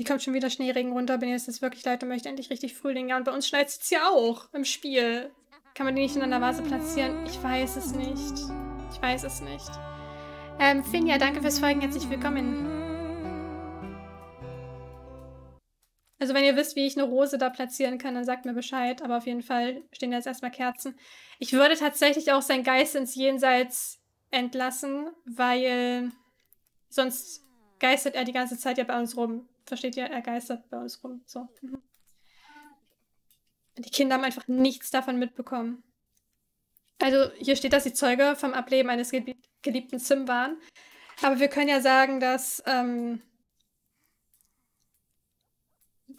Hier kommt schon wieder Schneeregen runter. Bin jetzt wirklich leid und möchte endlich richtig Frühling. Ja, und bei uns schneit es ja auch im Spiel. Kann man die nicht in einer Vase platzieren? Ich weiß es nicht. Ich weiß es nicht. Ähm, Finja, danke fürs Folgen. Herzlich willkommen. Also wenn ihr wisst, wie ich eine Rose da platzieren kann, dann sagt mir Bescheid. Aber auf jeden Fall stehen jetzt erstmal Kerzen. Ich würde tatsächlich auch seinen Geist ins Jenseits entlassen, weil sonst geistert er die ganze Zeit ja bei uns rum. Versteht ihr? Er geistert bei uns rum. So. Mhm. Die Kinder haben einfach nichts davon mitbekommen. Also hier steht, dass sie Zeuge vom Ableben eines geliebten Sim waren. Aber wir können ja sagen, dass ähm,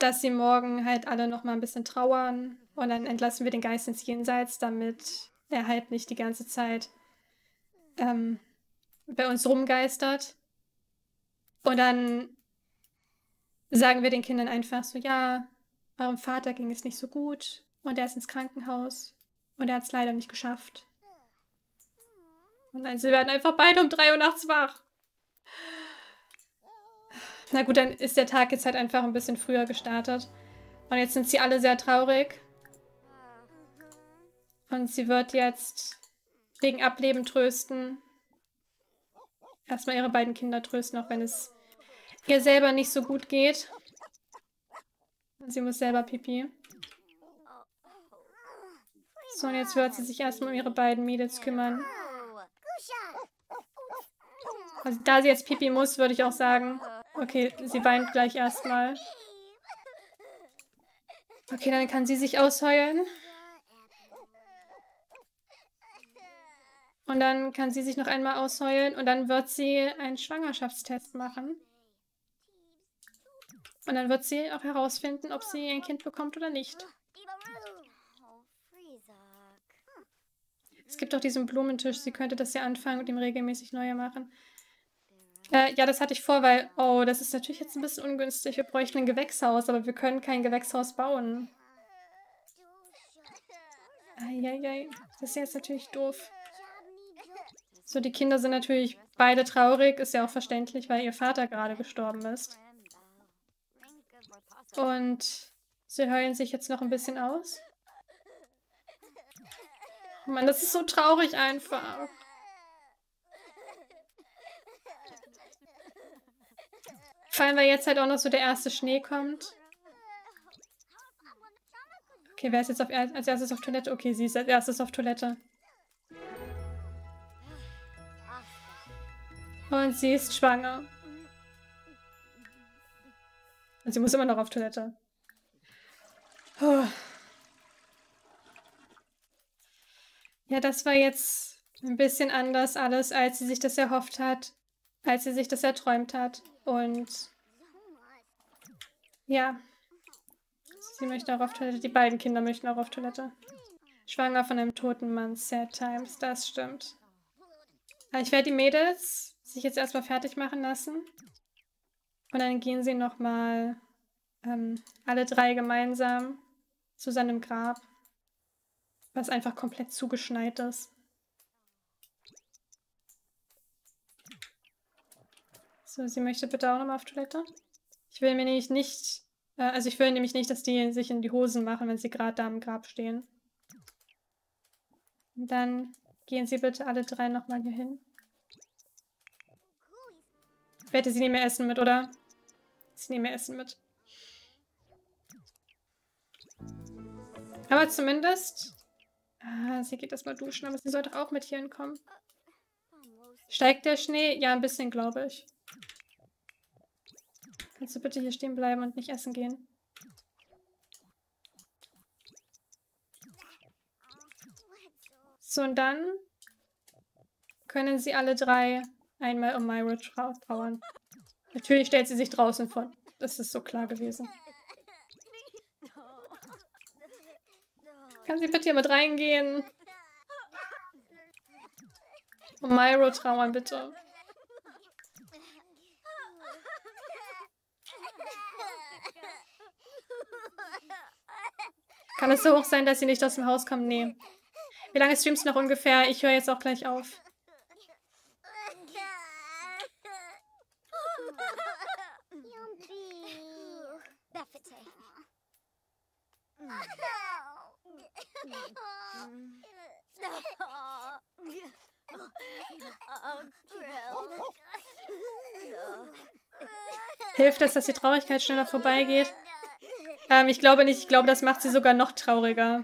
dass sie morgen halt alle noch mal ein bisschen trauern und dann entlassen wir den Geist ins Jenseits, damit er halt nicht die ganze Zeit ähm, bei uns rumgeistert. Und dann sagen wir den Kindern einfach so, ja, eurem Vater ging es nicht so gut und er ist ins Krankenhaus und er hat es leider nicht geschafft. Und dann sie werden einfach beide um drei Uhr nachts wach. Na gut, dann ist der Tag jetzt halt einfach ein bisschen früher gestartet. Und jetzt sind sie alle sehr traurig. Und sie wird jetzt wegen Ableben trösten. Erstmal ihre beiden Kinder trösten, auch wenn es ihr selber nicht so gut geht. Sie muss selber pipi. So, und jetzt wird sie sich erstmal um ihre beiden Mädels kümmern. Also da sie jetzt pipi muss, würde ich auch sagen, Okay, sie weint gleich erstmal. Okay, dann kann sie sich ausheulen. Und dann kann sie sich noch einmal ausheulen und dann wird sie einen Schwangerschaftstest machen. Und dann wird sie auch herausfinden, ob sie ein Kind bekommt oder nicht. Es gibt auch diesen Blumenttisch. Sie könnte das ja anfangen und ihm regelmäßig neue machen. Äh, ja, das hatte ich vor, weil, oh, das ist natürlich jetzt ein bisschen ungünstig. Wir bräuchten ein Gewächshaus, aber wir können kein Gewächshaus bauen. Eieiei, das ist jetzt natürlich doof. So, die Kinder sind natürlich beide traurig. Ist ja auch verständlich, weil ihr Vater gerade gestorben ist. Und sie heulen sich jetzt noch ein bisschen aus. Oh Mann, das ist so traurig einfach. Vor allem, weil jetzt halt auch noch so der erste Schnee kommt. Okay, wer ist jetzt auf als erstes auf Toilette? Okay, sie ist als erstes auf Toilette. Und sie ist schwanger. Und sie muss immer noch auf Toilette. Oh. Ja, das war jetzt ein bisschen anders alles, als sie sich das erhofft hat, als sie sich das erträumt hat. Und ja, sie möchte auch auf Toilette. Die beiden Kinder möchten auch auf Toilette. Schwanger von einem toten Mann, sad times, das stimmt. ich werde die Mädels sich jetzt erstmal fertig machen lassen. Und dann gehen sie nochmal ähm, alle drei gemeinsam zu seinem Grab, was einfach komplett zugeschneit ist. So, sie möchte bitte auch nochmal auf Toilette. Ich will mir nämlich nicht, äh, also ich will nämlich nicht, dass die sich in die Hosen machen, wenn sie gerade da am Grab stehen. Und dann gehen sie bitte alle drei nochmal hier hin. Ich wette, sie nehmen mehr Essen mit, oder? Ich nehme Essen mit. Aber zumindest... Ah, sie geht erstmal duschen, aber sie sollte auch mit hierhin kommen. Steigt der Schnee? Ja, ein bisschen, glaube ich. Kannst du bitte hier stehen bleiben und nicht essen gehen? So, und dann können sie alle drei einmal um Myra trauern. Natürlich stellt sie sich draußen vor. Das ist so klar gewesen. Kann sie bitte hier mit reingehen? Um Myro trauern, bitte. Kann es so hoch sein, dass sie nicht aus dem Haus kommen? Nee. Wie lange streamst du noch ungefähr? Ich höre jetzt auch gleich auf. Es, dass die Traurigkeit schneller vorbeigeht? Ähm, ich glaube nicht. Ich glaube, das macht sie sogar noch trauriger.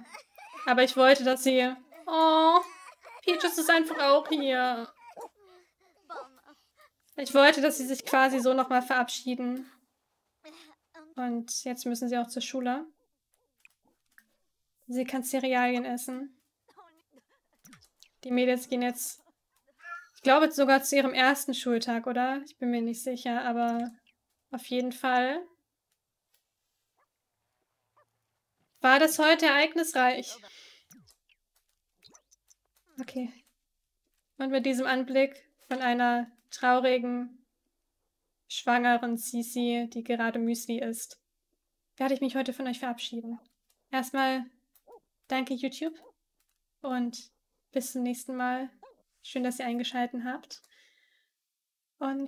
Aber ich wollte, dass sie... Oh, Peaches ist einfach auch hier. Ich wollte, dass sie sich quasi so nochmal verabschieden. Und jetzt müssen sie auch zur Schule. Sie kann Cerealien essen. Die Mädels gehen jetzt, ich glaube sogar zu ihrem ersten Schultag, oder? Ich bin mir nicht sicher, aber auf jeden Fall war das heute ereignisreich. Okay. Und mit diesem Anblick von einer traurigen, schwangeren Sisi, die gerade Müsli isst, werde ich mich heute von euch verabschieden. Erstmal danke YouTube und bis zum nächsten Mal. Schön, dass ihr eingeschaltet habt. Und